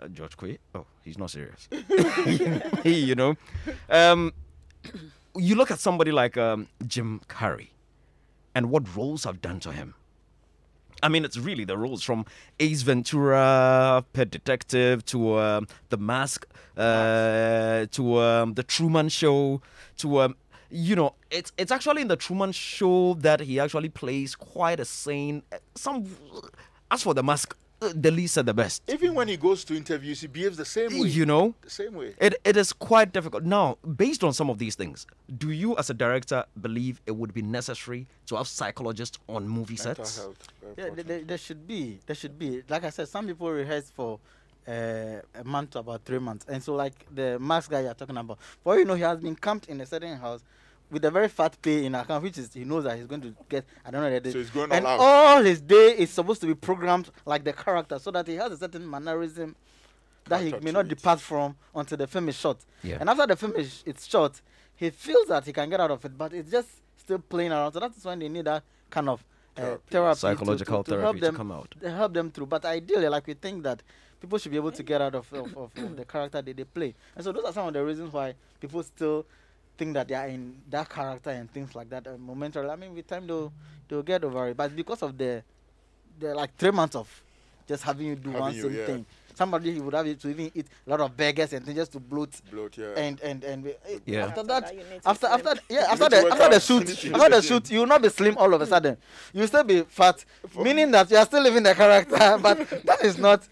uh, George Quaye. Oh, he's not serious. He, you know, um, you look at somebody like um, Jim Carrey and what roles have done to him. I mean, it's really the roles from Ace Ventura, Pet Detective, to um, The Mask, uh, to um, The Truman Show, to um, you know, it's it's actually in The Truman Show that he actually plays quite a sane. Some as for The Mask, the least are the best. Even when he goes to interviews, he behaves the same way. You know, the same way. it, it is quite difficult. Now, based on some of these things, do you, as a director, believe it would be necessary to have psychologists on movie Mental sets? health. Yeah, there, there, there should be. There should be. Like I said, some people rehearse for uh, a month to about three months, and so like the mask guy you're talking about, for you know, he has been camped in a certain house with a very fat pay in account, which is he knows that he's going to get. I don't know that. So he's going and all all his day is supposed to be programmed like the character, so that he has a certain mannerism that he may not trait. depart from until the film is shot. Yeah. And after the film is it's shot, he feels that he can get out of it, but it's just still playing around. So that's when they need that kind of uh, Therapy. therapy, to- Psychological to, to, help therapy to them, come out. to help them through. But ideally, like we think that people should be able to get out of, of, of, of the character that they play. And so those are some of the reasons why people still think that they are in that character and things like that. And momentarily, I mean, with time they'll they'll get over it. But because of the the like three months of just having you do Having one you, same yeah. thing. Somebody would have you to even eat a lot of burgers and things just to bloat Bloat, yeah. and and and eh, Yeah. after After that, that, you need after after yeah You after the after the shoot You need after the the shoot you will not be slim all of a sudden you will still be fat meaning that you are still living the character but that is not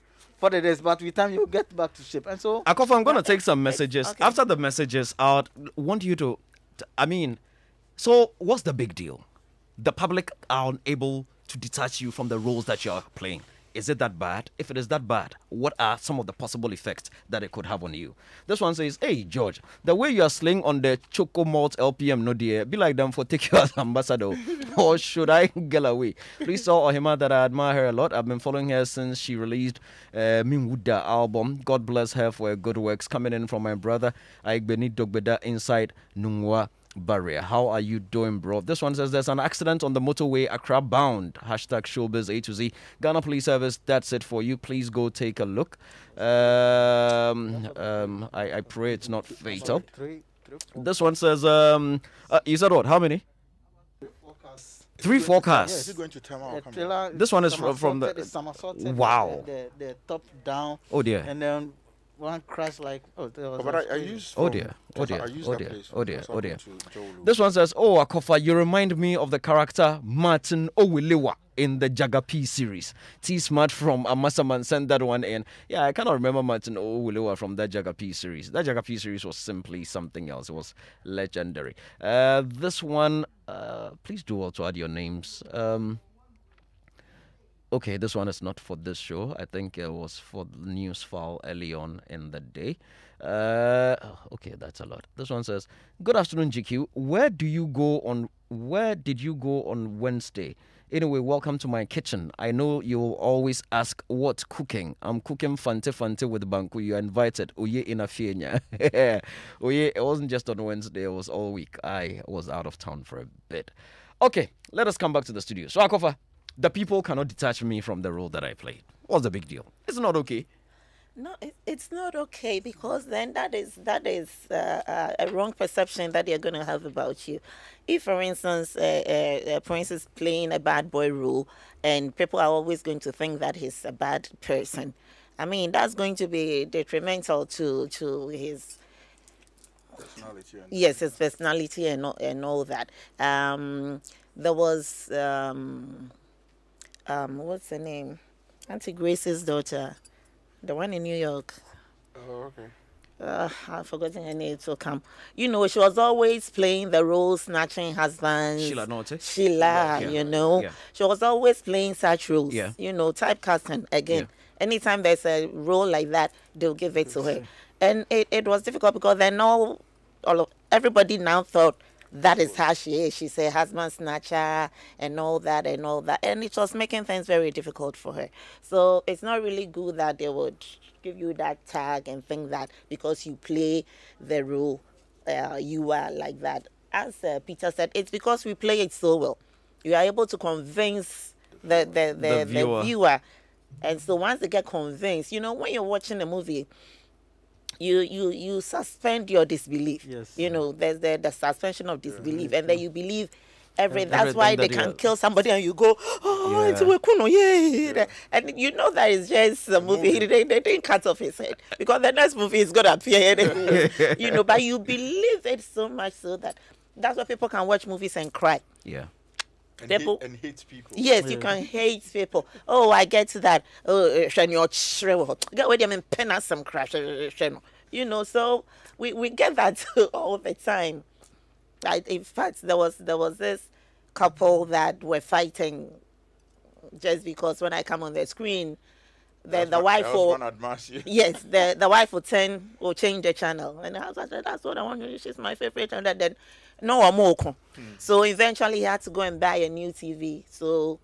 what it is but with time you get back to shape and so Akofa, I'm going to take some messages. okay. After the messages out, want you to, I mean, so what's the big deal? The public are unable to detach you from the roles that you're playing. Is it that bad? If it is that bad, what are some of the possible effects that it could have on you? This one says, Hey, George, the way you are sling on the Choco Malt LPM, no dear, be like them for take you as ambassador. or should I get away? Please tell Ohemaa that I admire her a lot. I've been following her since she released uh, Minwuda album. God bless her for her good works. Coming in from my brother, Aigbeni Dogbeda inside Nungua barrier. How are you doing, bro? This one says there's an accident on the motorway Accra bound. Hashtag showbiz A to Z. Ghana Police Service, that's it for you. Please go take a look. Um, um, I, I pray it's not fatal. This one says, um, uh, you said what? How many? Three Yeah, forecasts. is it going to time out? This one is from- from the- somersaulted, it somersaulted Wow. The, the, the top down. Oh, dear. And then one crash like oh there was Oh, but a I, I screen. used Oh dear. Oh dear. Oh dear. Oh dear. Oh dear. talking to Joe Lewis. This one says, Oh, Akofa, you remind me of the character Martin Owelewa in the Jagapi series. T Smart from Amasaman sent that one in. Yeah, I cannot remember Martin Owelewa from that Jagapi series. That Jagapi series was simply something else. It was legendary. Uh, this one, uh, please do also add your names. Um, Okay, this one is not for this show. I think it was for the news file early on in the day. Uh, okay, that's a lot. This one says, "Good afternoon, GQ. Where do you go on? Where did you go on Wednesday? Anyway, welcome to my kitchen. I know you'll always ask what cooking. I'm cooking fante fante with Banku. You are invited. Oye in Afienya. Oye, it wasn't just on Wednesday. It was all week. I was out of town for a bit. Okay, let us come back to the studio. So Akofa, the people cannot detach me from the role that I played. What's the big deal? It's not okay. No, it, it's not okay because then that is that is uh, uh, a wrong perception that they're going to have about you. If, for instance, uh, uh, uh, Prince is playing a bad boy role, and people are always going to think that he's a bad person, I mean that's going to be detrimental to to his Personality and yes his personality and all, and all that. Um, there was um, um, what's her name, Auntie Grace's daughter, the one in New York Oh, okay. uh, I've forgotten her name to come. You know, she was always playing the role snatching husbands. Sheila Norte? Sheila, Yeah. you know. Yeah. She was always playing such roles. Yeah. You know, typecasting again. Anytime there's a role like that, they'll give it to her. And it, it was difficult because then all, all of, everybody now thought that is how she is. She's a husband snatcher and all that and all that. And it was making things very difficult for her. So it's not really good that they would give you that tag and think that because you play the role, uh, you are like that. As uh, Peter said, it's because we play it so well. You are able to convince the the, the, The the, viewer. viewer. And so once they get convinced, you know, when you're watching a movie, you you you suspend your disbelief. Yes. You know, there's the, the suspension of disbelief, and then you believe every. Ev- That's why they that can you- kill somebody, and you go, oh, it's Yeah. Wekuno, yeah. And you know that is just a movie. They, they didn't cut off his head because the next movie is gonna appear anyway. you know, but you believe it so much so that that's why people can watch movies and cry. Yeah. And, People- hate, and hate people. Yes, you can hate people. Oh, I get to that. Oh, hwɛ nea ɔkyerɛ wɔ hɔ. Get where them pen out some crash. hwɛ. You know, so we, we get that all the time. I, in fact, there was there was this couple that were fighting just because when I come on the screen, then the wife will One admires you. yes, the the wife will turn will change the channel, and I was like, that's what I want. to do. She's my favorite, and then then no one more. come. So eventually, he had to go and buy a new TV. So,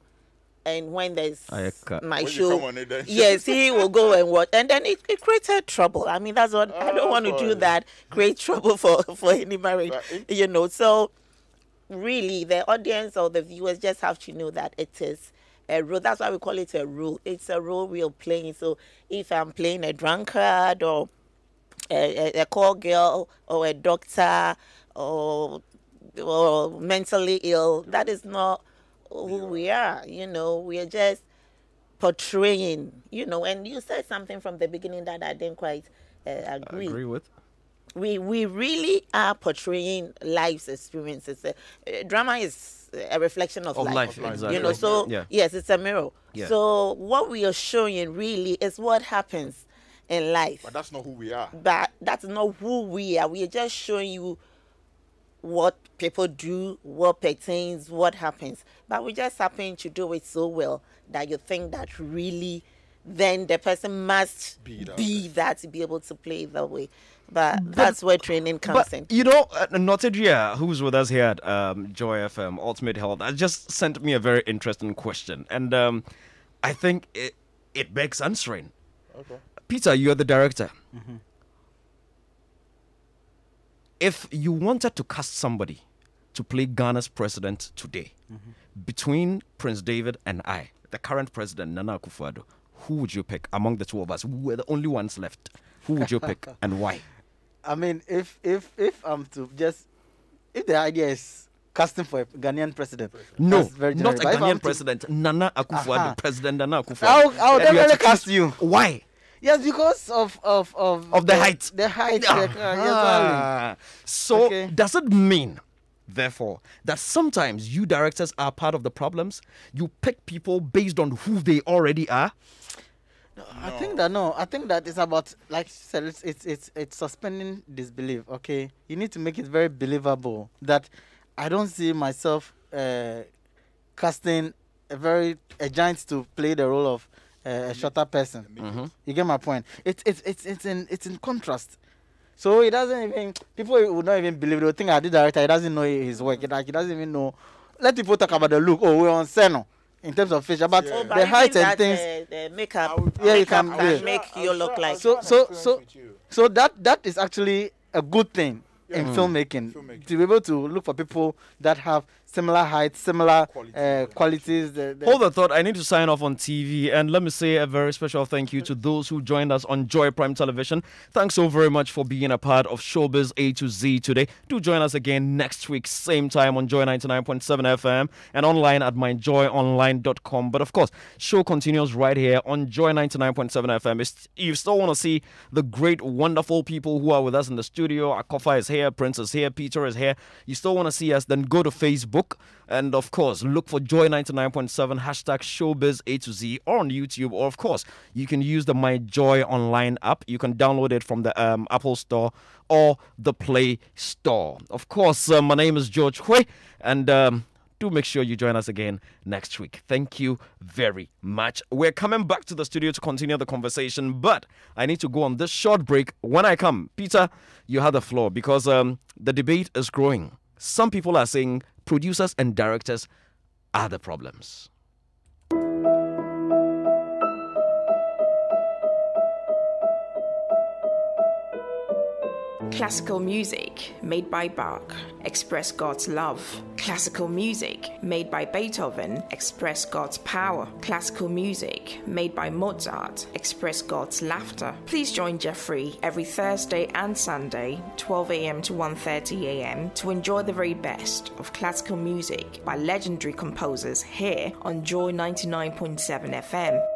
and when there's I my When show, it, yes, he will go and watch, and then it, it created trouble. I mean, that's what I don't Oh, want to do. That create trouble for for any marriage, But it- you know. So really the audience or the viewers just have to know that it is a role. That's why we call it a role. It's a role we are playing. So if I'm playing a drunkard or a, a, a call girl or a doctor or or mentally ill, that is not who we are. You know, we are just portraying. You know, and you said something from the beginning that I didn't quite uh, agree Agree with? we we really are portraying life's experiences. Uh, uh, drama is a reflection of, Of life. life, exactly. You know, so Yeah. yes, it's a mirror. Yeah. So what we are showing really is what happens in life. But that's not who we are. But that's not who we are. We are just showing you what people do, what pertains, what happens. But we just happen to do it so well that you think that really then the person must Be that be that to be able to play that way. But, that's where training comes But in. you know, uh, Notedria, who's with us here at um, Joy FM Ultimate Health, has just sent me a very interesting question, and um, I think it it begs answering. Okay. Peter, you're the director. Mm-hmm. If you wanted to cast somebody to play Ghana's president today, between Prince David and I, the current president Nana Akufo-Addo, who would you pick among the two of us? We're the only ones left. Who would you pick and why? I mean, if if if I'm to just if the idea is casting for a Ghanaian president, No, very not a generic. But if I'm Ghanaian to- president. Nana Akufo-Addo. President Nana Akufo-Addo. I'll, I'll And you have definitely cast you. Why? Yes, because of of of Of the height. The height. the- uh, yes, Ah. darling. So Okay. does it mean, therefore, that sometimes you directors are part of the problems? You pick people based on who they already are. I think that no, I think that it's about like you said, it's it's it's, it's suspending disbelief. Okay, you need to make it very believable that I don't see myself uh, casting a very a giant to play the role of uh, a shorter person. You get my point. It's it's it's it's in it's in contrast. So he doesn't even people would not even believe. They'll think I did director. He doesn't know his work. Like he doesn't even know. Let people talk about the look. Oh, we're on Seno in terms of facial, but Oh, but the I height and things. uh, the makeup, Yeah, you makeup can- can yeah. make you look like. so so so so that that is actually a good thing in Yeah. filmmaking, Filmmaking. to be able to look for people that have similar height similar uh, qualities the, the Hold the thought. I need to sign off on TV. And let me say a very special thank you to those who joined us on Joy Prime Television. Thanks so very much for being a part of Showbiz A to Z today. Do join us again next week, same time on Joy 99.7 FM and online at myjoyonline.com. But of course, show continues right here on Joy 99.7 FM. If you still want to see the great, wonderful people who are with us in the studio, Akofa is here, Prince is here, Peter is here. You still want to see us, then go to Facebook and of course, look for Joy 99.7 hashtag Showbiz A to Z on YouTube. Or of course, you can use the My Joy Online app. You can download it from the um, Apple Store or the Play Store. Of course, uh, my name is George Quaye, and um, do make sure you join us again next week. Thank you very much. We're coming back to the studio to continue the conversation, but I need to go on this short break. When I come, Peter, you have the floor because um, the debate is growing. Some people are saying producers and directors are the problems. Classical music made by Bach, express God's love. Classical music made by Beethoven, express God's power. Classical music made by Mozart, express God's laughter. Please join Jeffrey every Thursday and Sunday, 12 a.m. to 1:30 a.m. to enjoy the very best of classical music by legendary composers here on Joy 99.7 FM.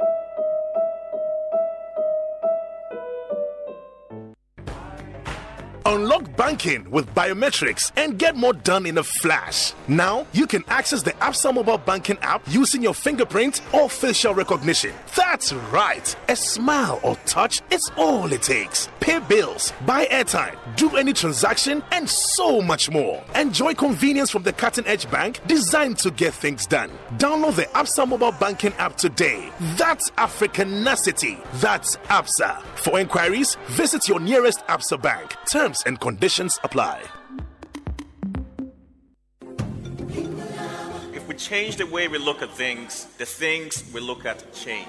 Banking with biometrics and get more done in a flash. Now you can access the Absa mobile banking app using your fingerprint or facial recognition. That's right. A smile or touch is all it takes. Pay bills, buy airtime, do any transaction, and so much more. Enjoy convenience from the cutting edge bank designed to get things done. Download the Absa mobile banking app today. That's Africanacity. That's Absa. For inquiries, visit your nearest Absa bank. Terms and conditions apply. We change the way we look at things, the things we look at change.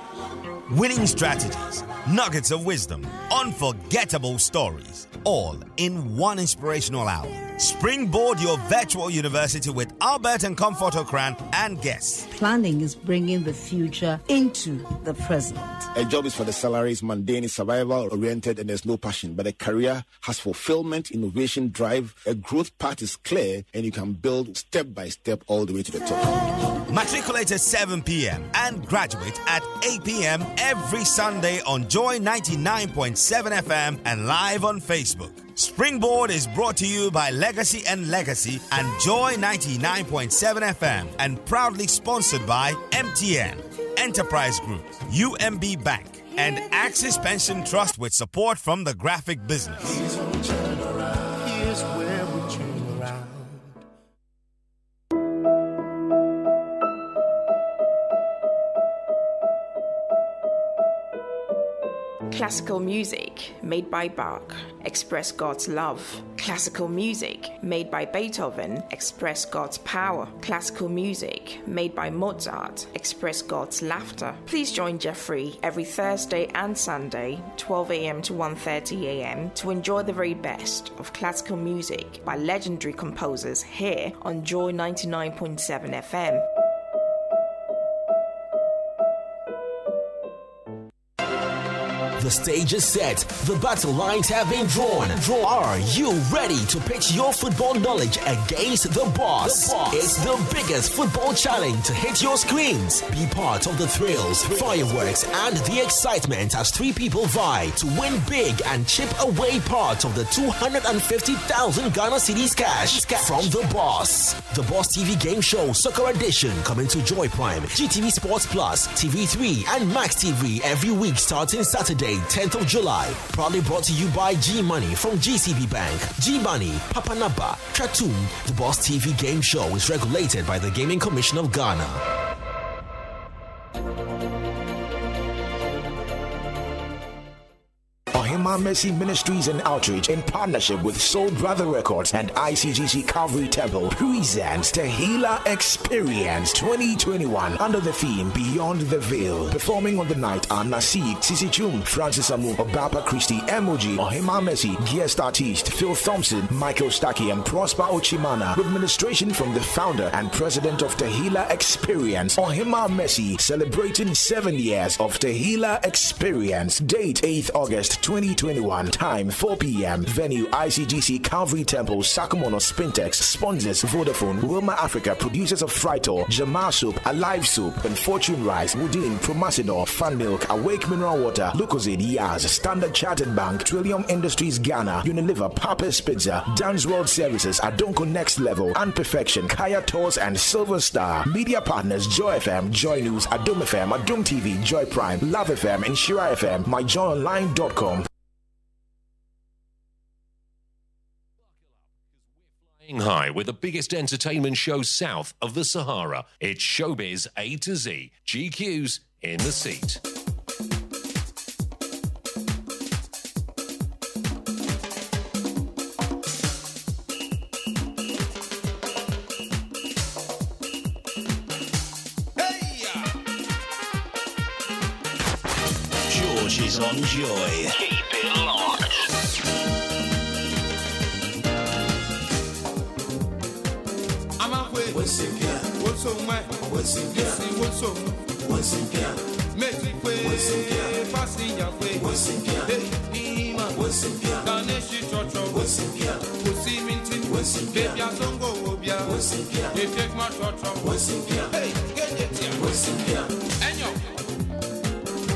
Winning strategies, nuggets of wisdom, unforgettable stories, all in one inspirational hour. Springboard your virtual university with Albert and Comfort Ocran and guests. Planning is bringing the future into the present. A job is for the salaries, mundane, survival oriented, and there's no passion. But a career has fulfillment, innovation, drive. A growth path is clear, and you can build step by step all the way to the top. Matriculate at 7 p.m. and graduate at 8 p.m. every Sunday on Joy 99.7 FM and live on Facebook. Springboard is brought to you by Legacy and Legacy and Joy 99.7 FM and proudly sponsored by MTN, Enterprise Group, UMB Bank, and Axis Pension Trust with support from the graphic business. Classical music made by Bach, express God's love. Classical music made by Beethoven, express God's power. Classical music made by Mozart, express God's laughter. Please join Jeffrey every Thursday and Sunday, 12 a.m. to 1:30 a.m. to enjoy the very best of classical music by legendary composers here on Joy 99.7 FM. The stage is set. The battle lines have been drawn. Are you ready to pitch your football knowledge against the boss? It's the biggest football challenge to hit your screens. Be part of the thrills, fireworks, and the excitement as three people vie to win big and chip away part of the 250,000 Ghana Cedis cash from the boss. The Boss TV Game Show Soccer Edition coming to Joy Prime, GTV Sports Plus, TV3, and Max TV every week starting Saturday, 10th of July. Proudly brought to you by G Money from GCB Bank, G Money, Papanaba, Tratum. The Boss TV Game Show is regulated by the Gaming Commission of Ghana. Ohemaa Mercy Ministries and Outreach in partnership with Soul Brother Records and ICGC Calvary Temple presents the Healer Experience 2021 under the theme Beyond the Veil. Performing on the night are Nasib, Sisi Chum, Francis Amo, Obapa Christie, Emoji, Ohemaa Mercy, guest artist Phil Thompson, Michael Stuckey, and Prosper Ochimana with ministration from the founder and president of the Healer Experience, Ohemaa Mercy, celebrating seven years of the Healer Experience. Date 8th August 2021. Time 4 p.m. Venue ICGC Calvary Temple, Sakumono Spintex. Sponsors Vodafone, Wilmar Africa, producers of Frytol, Jamal Soup, Alive Soup, and Fortune Rice, Woodin, Promasidor, Fun Milk, Awake Mineral Water, Lucozade, Yaz, Standard Chartered Bank, Trillium Industries Ghana, Unilever, Papa's Pizza, Dance World Services, Adonko Next Level, and Perfection, Kaya Tours, and Silver Star. Media partners Joy FM, Joy News, Adom FM, Adom TV, Joy Prime, Luv FM, and Nhyira FM, myjoyonline.com. High with the biggest entertainment show south of the Sahara. It's Showbiz A to Z. GQ's in the seat. George is on Joy. Wosimpia, Wosomwe, Wosimpia, Wosom, Wosimpia, Metrikwe, Pasinya Kwe, Wosimpia, Nima, Wosimpia, Ganeshi Chocho, Wosimpia, Wosimintin, Wosimpia, Bebia Zongo Wobia, Wosimpia, Yefek Ma Chocho, Wosimpia, Hey, Genyetia, Wosimpia, Enyo,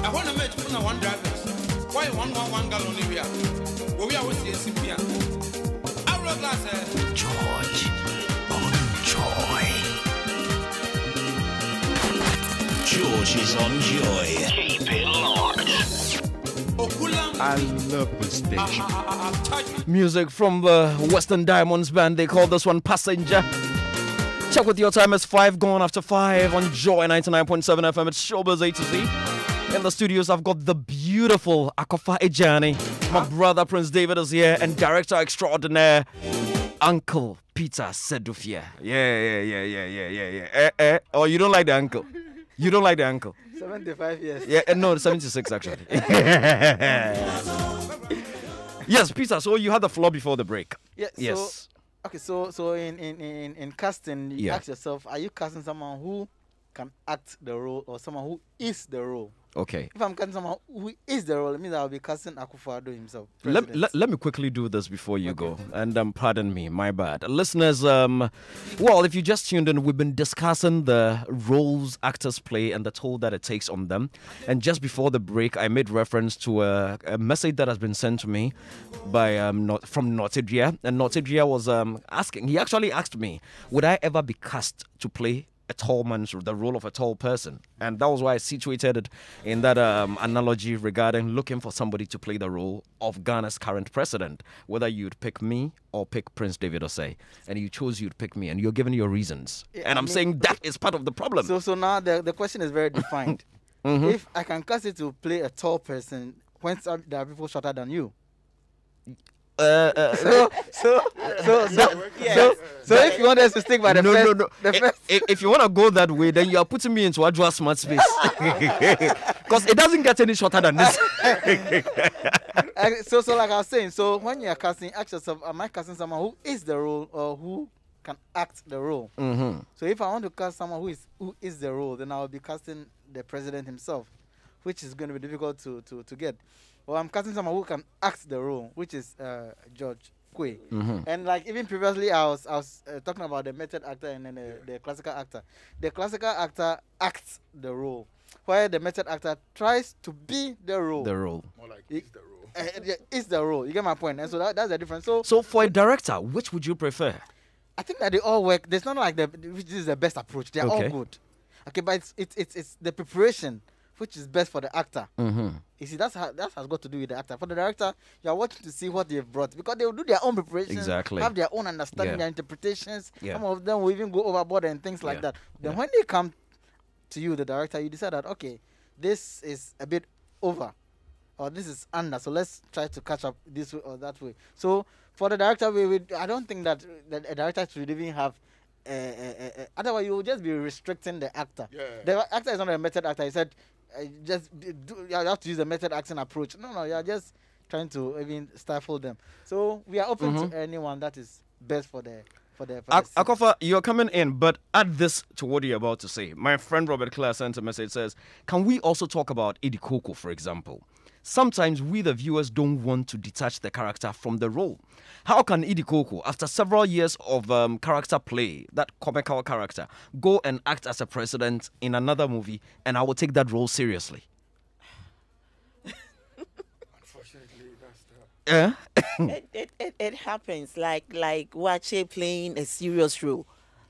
I want to make fun one drivers. Why one one one gallon here? We are with the Simpia. Hourglass, eh? George George is on Joy. Keep it locked. I love the station. Ah, ah, ah, Music from the Western Diamonds band. They call this one Passenger. Check with your time. It's five gone after five on Joy 99.7 FM. It's Showbiz A to Z. In the studios, I've got the beautiful Akofa Edjeani. My brother Prince David is here, and director extraordinaire Uncle Peter Sedufia. Yeah, yeah, yeah, yeah, yeah, yeah, yeah. Eh, eh. Oh, you don't like the uncle? You don't like the uncle? 75 years. Yeah, eh, no, 76 actually. yes, Peter. So you had the floor before the break. Yeah, so, yes. Okay, so so in in in, in casting, you Yeah. ask yourself, are you casting someone who can act the role or someone who is the role? Okay. If I'm casting someone who is the role, it means I'll be casting Akufo-Addo himself. Let, let, let me quickly do this before you go. And um, pardon me, my bad. Listeners, um, well, if you just tuned in, we've been discussing the roles actors play and the toll that it takes on them. And just before the break, I made reference to a, a message that has been sent to me by um, not, from Notidria. And Notidria was um, asking, he actually asked me, would I ever be cast to play a tall man's the role of a tall person and that was why i situated it in that um, analogy regarding looking for somebody to play the role of ghana's current president whether you'd pick me or pick prince david osei and you chose you'd pick me and you're giving your reasons Yeah, and I i'm mean- saying that is part of the problem So so now the, the question is very defined. Mhm. If I can cast it to play a tall person, when there are people shorter than you. Uh, uh, so, so, so, so, so, so, if you want us to stick by the no, first, no, no. the first, If, if you want to go that way, then you are putting me into Adwa smart space. Because it doesn't get any shorter than this. So, so like I was saying, so when you are casting, ask yourself, am I casting someone who is the role or who can act the role? Mhm. So if I want to cast someone who is who is the role, then I will be casting the president himself, which is going to be difficult to to, to get. Or I'm casting someone who can act the role, which is uh, George Quaye. Mhm. And like even previously, I was I was uh, talking about the method actor and then the, the classical actor. The classical actor acts the role, while the method actor tries to be the role. The role. More like it's the role. it's the role. You get my point. And so that, that's the difference. So So for a director, which would you prefer? I think that they all work. There's not like the which is the best approach. They're Okay. all good. Okay, but it's it's it's, it's the preparation which is best for the actor. Mhm. You see, that's how that has got to do with the actor. For the director, you are watching to see what they've brought because they will do their own preparation, Exactly. have their own understanding, Yeah. their interpretations. Yeah. Some of them will even go overboard and things like Yeah. that. Then Yeah. when they come to you, the director, you decide that okay, this is a bit over, or this is under. So let's try to catch up this way or that way. So for the director, we, we I don't think that, that a director should even have. Uh, uh, uh, uh, otherwise, you will just be restricting the actor. Yeah. The actor is not a method actor. He said, uh, just do, you have to use the method acting approach. No, no, you are just trying to even stifle them. So we are open Mhm. to anyone that is best for the for the. For the. Akofa, you're coming in, but add this to what you're about to say. My friend Robert Clare sent a message says, Can we also talk about Coco, for example? Sometimes we, the viewers, don't want to detach the character from the role. How can Coco, after several years of um, character play, that comical character, go and act as a president in another movie and I will take that role seriously? Unfortunately, that's the. Yeah? it, it, it, it happens like like Wache playing a serious role,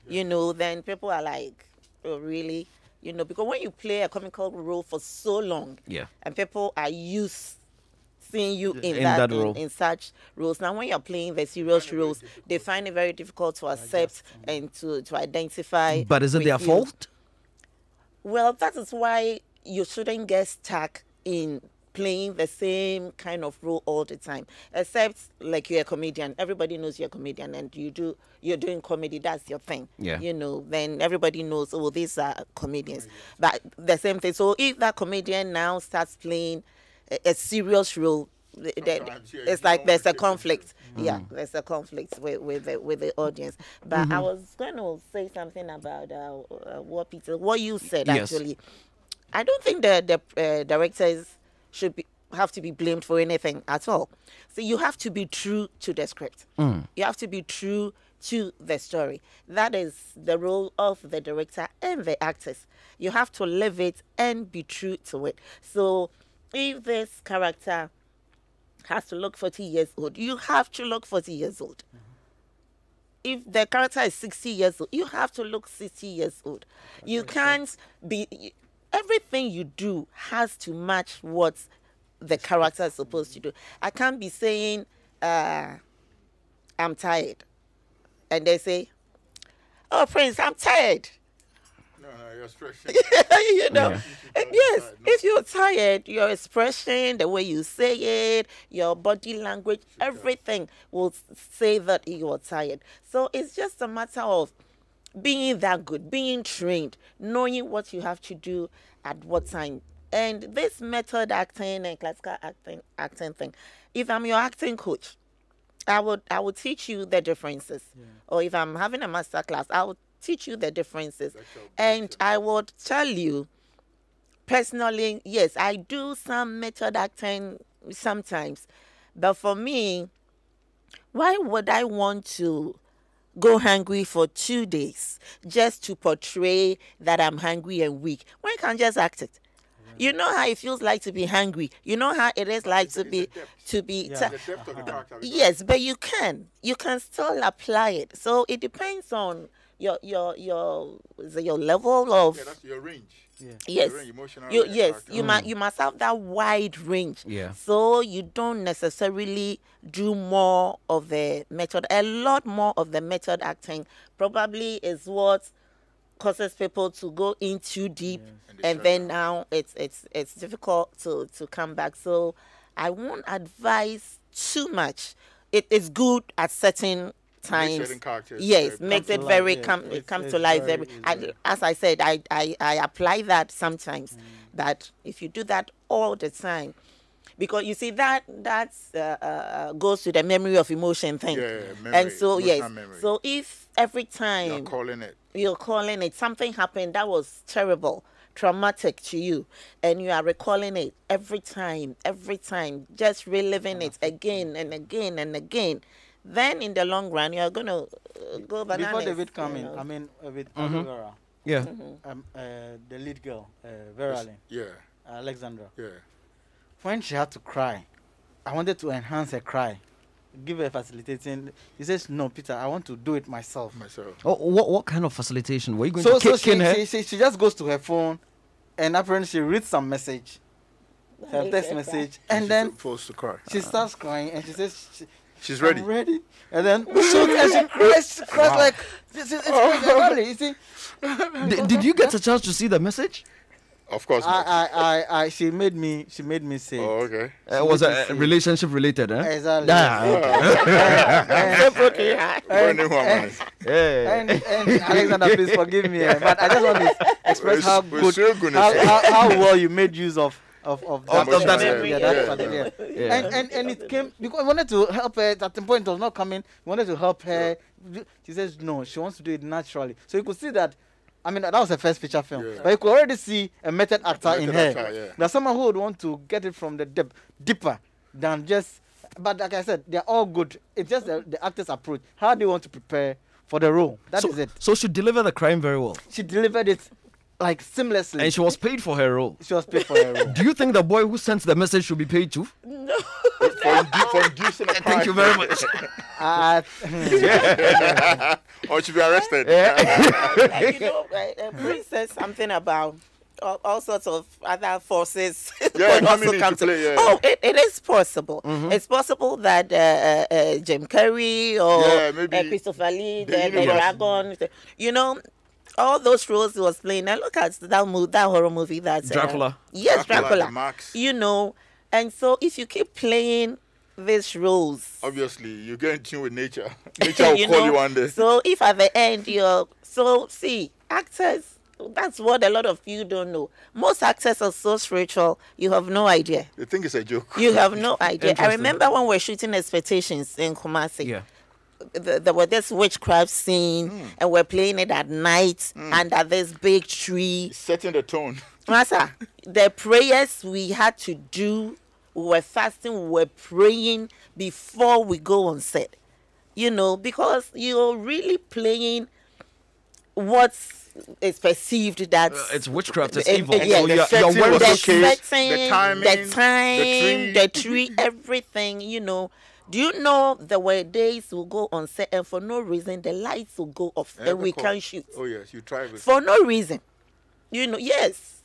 you know. Then people are like, oh, really, you know, because when you play a comical role for so long, Yeah. and people are used seeing you in, In that, that role. in, in such roles. Now, when you're playing the serious roles, they find it very difficult to accept and to to identify. But is it their you. fault? Well, that is why you shouldn't get stuck in playing the same kind of role all the time. Except like you're a comedian. Everybody knows you're a comedian and you do you're doing comedy, that's your thing. Yeah. You know, then everybody knows, oh these are comedians. But the same thing. So if that comedian now starts playing a, a serious role th- th- Sometimes, yeah, it's like there's a want to take conflict. Yeah, Mm. there's a conflict with with the, with the audience. But I Mhm. was going to say something about uh, uh, what Peter, what you said Yes. actually. I don't think the the uh, directors should be have to be blamed for anything at all. So you have to be true to the script. Mm. You have to be true to the story. That is the role of the director and the actors. You have to live it and be true to it. So if this character has to look 40 years old, you have to look 40 years old. If the character is 60 years old, you have to look 60 years old. You can't be everything you do has to match what the character is supposed to do. I can't be saying uh, I'm tired. And they say, Oh Prince, I'm tired. No, no, your expression. you know, and yes, if you're tired, your expression, the way you say it, your body language, everything will say that you are tired. So it's just a matter of being that good, being trained, knowing what you have to do at what time. And this method acting and classical acting acting thing, if I'm your acting coach, I would I would teach you the differences. Or if I'm having a master class, I would teach you the differences. And I would tell you personally, yes, I do some method acting sometimes. But for me, why would I want to go hungry for two days just to portray that I'm hungry and weak? Why can't I just act it? You know how it feels like to be hungry. You know how it is like to be to be. Yeah. depth of. Yes, but you can. You can still apply it. So it depends on your your your is it your level of Yeah, that's your range. Yeah. yes Your range, emotional you range, yes character. you must mm. you must have that wide range Yeah. so you don't necessarily do more of the method a lot more of the method acting probably is what causes people to go in too deep and then now it's it's it's difficult to to come back so I won't advise too much. It is good at certain times. certain yes, makes it very life, come. It comes to life very very. I, as I said, I, I I apply that sometimes. That if you do that all the time, because you see that that uh, uh, goes to the memory of emotion thing. Yeah, yeah, and so emotional yes, memory. so if every time You're calling it. you're calling it something happened that was terrible traumatic to you and you are recalling it every time every time just reliving it again and again and again then in the long run you're gonna uh, go bananas Before David come in, know. I mean, uh, with Mhm. Vera, Yeah. um, uh, the lead girl, uh, Vera Lynn, yeah. Alexandra. Yeah. When she had to cry, I wanted to enhance her cry, give her facilitating. He says, "No, Peter, I want to do it myself." Myself. Oh, what what kind of facilitation? Were you going So, to so kick she, in her? she, she, she just goes to her phone, and apparently she reads some message, her Makes text message, And and she's then forced to cry. she starts crying, and she says, she, She's "I'm ready. ready." And then we shoot, and she cries, she cries Wow. like, "This is it's crazy, really, you see. Did, did you get a chance to see the message? Of course. I, I, I, I, she made me, she made me say. Oh, okay. Uh, was a, uh, relationship related? Huh? Exactly. Ah, okay. and, and, and, Yeah. and, and Alexander, please forgive me, eh, but I just want to express how We're good, how, how, how well you made use of of of that, Of- of that- yeah, yeah, that yeah, part, yeah. yeah. Yeah. And, and and it came because I wanted to help her. At the point, it was not coming. We wanted to help her. She says no. She wants to do it naturally. So you could see that. I mean, that was her first feature film, Yeah. but you could already see a method actor in Method her. actor, yeah. There's someone who would want to get it from the depth, deeper than just. But like I said, they're all good. It's just the, the actor's approach. How do you want to prepare for the role? That is so, it. so she delivered the crime very well. She delivered it like seamlessly. And she was paid for her role. She was paid for her role. Do you think the boy who sent the message should be paid too? for, indu- for inducing a Thank you very much. Uh, or should be arrested. like, you know, uh, Prince said something about all, all sorts of other forces Yeah, could coming also into come to. play, yeah, oh, it, it is possible. Mhm. It's possible that uh, uh, uh, Jim Carrey or Yeah, maybe uh, Christopher Lee, the the, the. Dragon, you know. All those roles he was playing. Now look at that movie, that horror movie. That's uh, Dracula. yes, Dracula, Dracula. Max. You know, and so if you keep playing these roles, Obviously, you get in tune with nature. Nature will you call know? you one day. So if at the end you're so see actors, that's what a lot of you don't know. Most actors are so spiritual, you have no idea. You think it's a joke. You have no idea. I remember when we were shooting Expectations in Kumasi. Yeah. Th- there was this witchcraft scene, Hmm. and we're playing it at night under this big tree. Setting the tone. Master, the prayers we had to do, we were fasting, we were praying before we go on set. You know, because you're really playing what is it's perceived that Uh, it's witchcraft, it's evil. eh, yeah, So the you're, setting you're well the setting, The timing, the the time, tree. the tree, everything, you know. Do you know there were days we'll go on set and for no reason the lights will go off and Every we can't shoot. Oh yes, you try with. For no reason. You know, yes.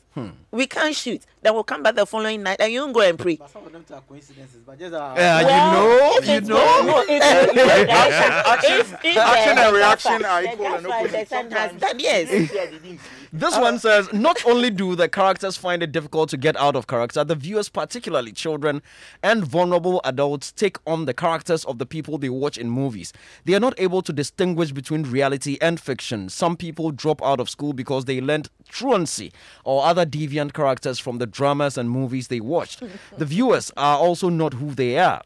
We can't shoot. Then we'll come back the following night and you won't go and pray. But some of them are coincidences, but just uh, Yeah, Well, you know, you know. going- no, if- if- if- Action- if- if action and reaction are equal and opposite. the son Sometimes- done, yes. This one says not only do the characters find it difficult to get out of character, the viewers, particularly children and vulnerable adults, take on the characters of the people they watch in movies. They are not able to distinguish between reality and fiction. Some people drop out of school because they learned truancy or other deviant characters from the dramas and movies they watched. The viewers are also not who they are.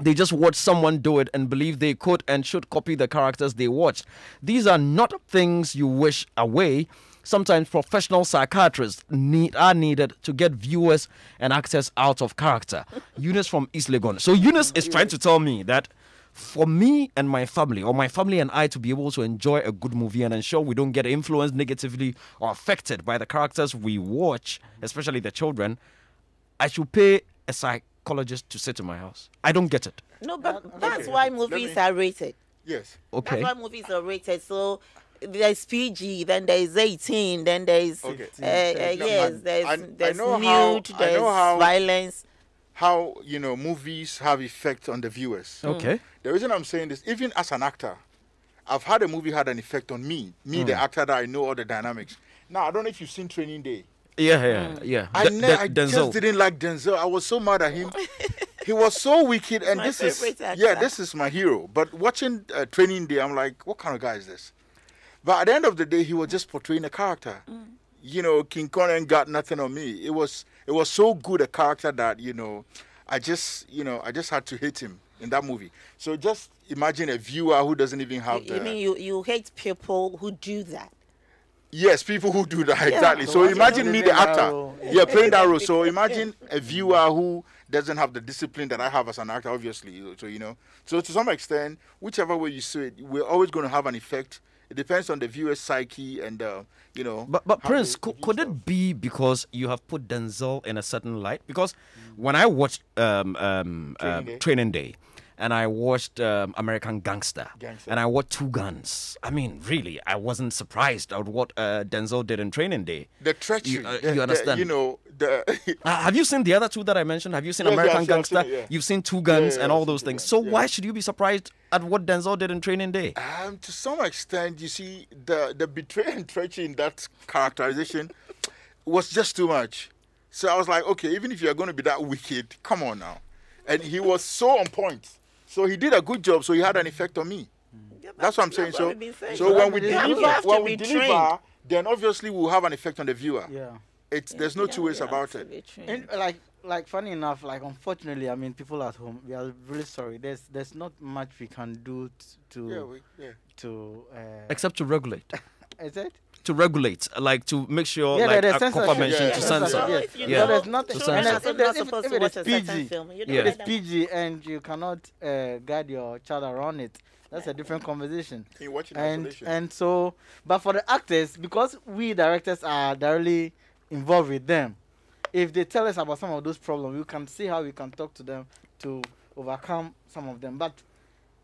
They just watch someone do it and believe they could and should copy the characters they watched. These are not things you wish away. Sometimes professional psychiatrists need, are needed to get viewers and actors out of character. Eunice from East Legon. So Eunice is trying to tell me that for me and my family, or my family and I, to be able to enjoy a good movie and ensure we don't get influenced negatively or affected by the characters we watch, especially the children, I should pay a psychologist to sit in my house. I don't get it. No, but that's okay. why movies me- are rated. Yes. Okay. That's why movies are rated. So there's PG, then there's 18, then there's Okay. uh, uh, yes, I- there's I- I there's know nude, how- there's how- violence. How you know movies have effect on the viewers. Okay. The reason I'm saying this, even as an actor, I've had a movie had an effect on me. Me, the actor that I know all the dynamics. Now I don't know if you've seen Training Day. Yeah, yeah, yeah. I, ne- De- I just didn't like Denzel. I was so mad at him. he was so wicked, and My this is actor. yeah, this is my hero. But watching uh, Training Day, I'm like, what kind of guy is this? But at the end of the day, he was just portraying a character. Mm. You know, King Kong ain't got nothing on me. It was it was so good a character that you know, I just you know I just had to hate him in that movie. So just imagine a viewer who doesn't even have You the mean you, you hate people who do that? Yes, people who do that Yeah. exactly. So So imagine me, the actor, role. yeah, playing that role. So imagine a viewer who doesn't have the discipline that I have as an actor, obviously. So you know, so to some extent, whichever way you see it, we're always going to have an effect. It depends on the viewer's psyche and uh, you know. But but Prince, could, it be because you have put Denzel in a certain light? Because when I watched um, um, Training um, Day. Training Day, and I watched um, American Gangster, Gangster. and I watched Two Guns. I mean, really, I wasn't surprised at what uh, Denzel did in Training Day. the treachery, You, uh, the- you the- understand? you know, the Uh, have you seen the other two that I mentioned? Have you seen Yes, American seen- Gangster? it, yeah. You've seen Two Guns yeah, and all those things. Guns, So yeah. why should you be surprised at what Denzel did in Training Day? Um, to some extent, you see, the the betrayal and treachery in that characterization was just too much. So I was like, okay, even if you're going to be that wicked, come on now. And he was so on point. So he did a good job. So he had an effect on me. That's what I'm saying. that's So, what we've saying. so when we deliver, you have to when we deliver, trained. then obviously we'll have an effect on the viewer. Yeah. It's there's no two ways about it. And like like funny enough, like unfortunately, I mean, people at home, we are really sorry. There's there's not much we can do t- to Yeah, we- yeah. to uh, Except to regulate. is it? To regulate, like to make sure, Yeah, like a censorship. Kofa mentioned, Yeah, to yeah, censor. censorship, Yeah, yes. So there's nothing. to and censor. if, there's- not supposed if to it watch a PG, film, you if don't it let is them- PG and you cannot uh, guide your child around it, that's a different conversation. You watch it and isolation. and so, but for the actors, because we directors are directly involved with them, if they tell us about some of those problems, we can see how we can talk to them to overcome some of them. But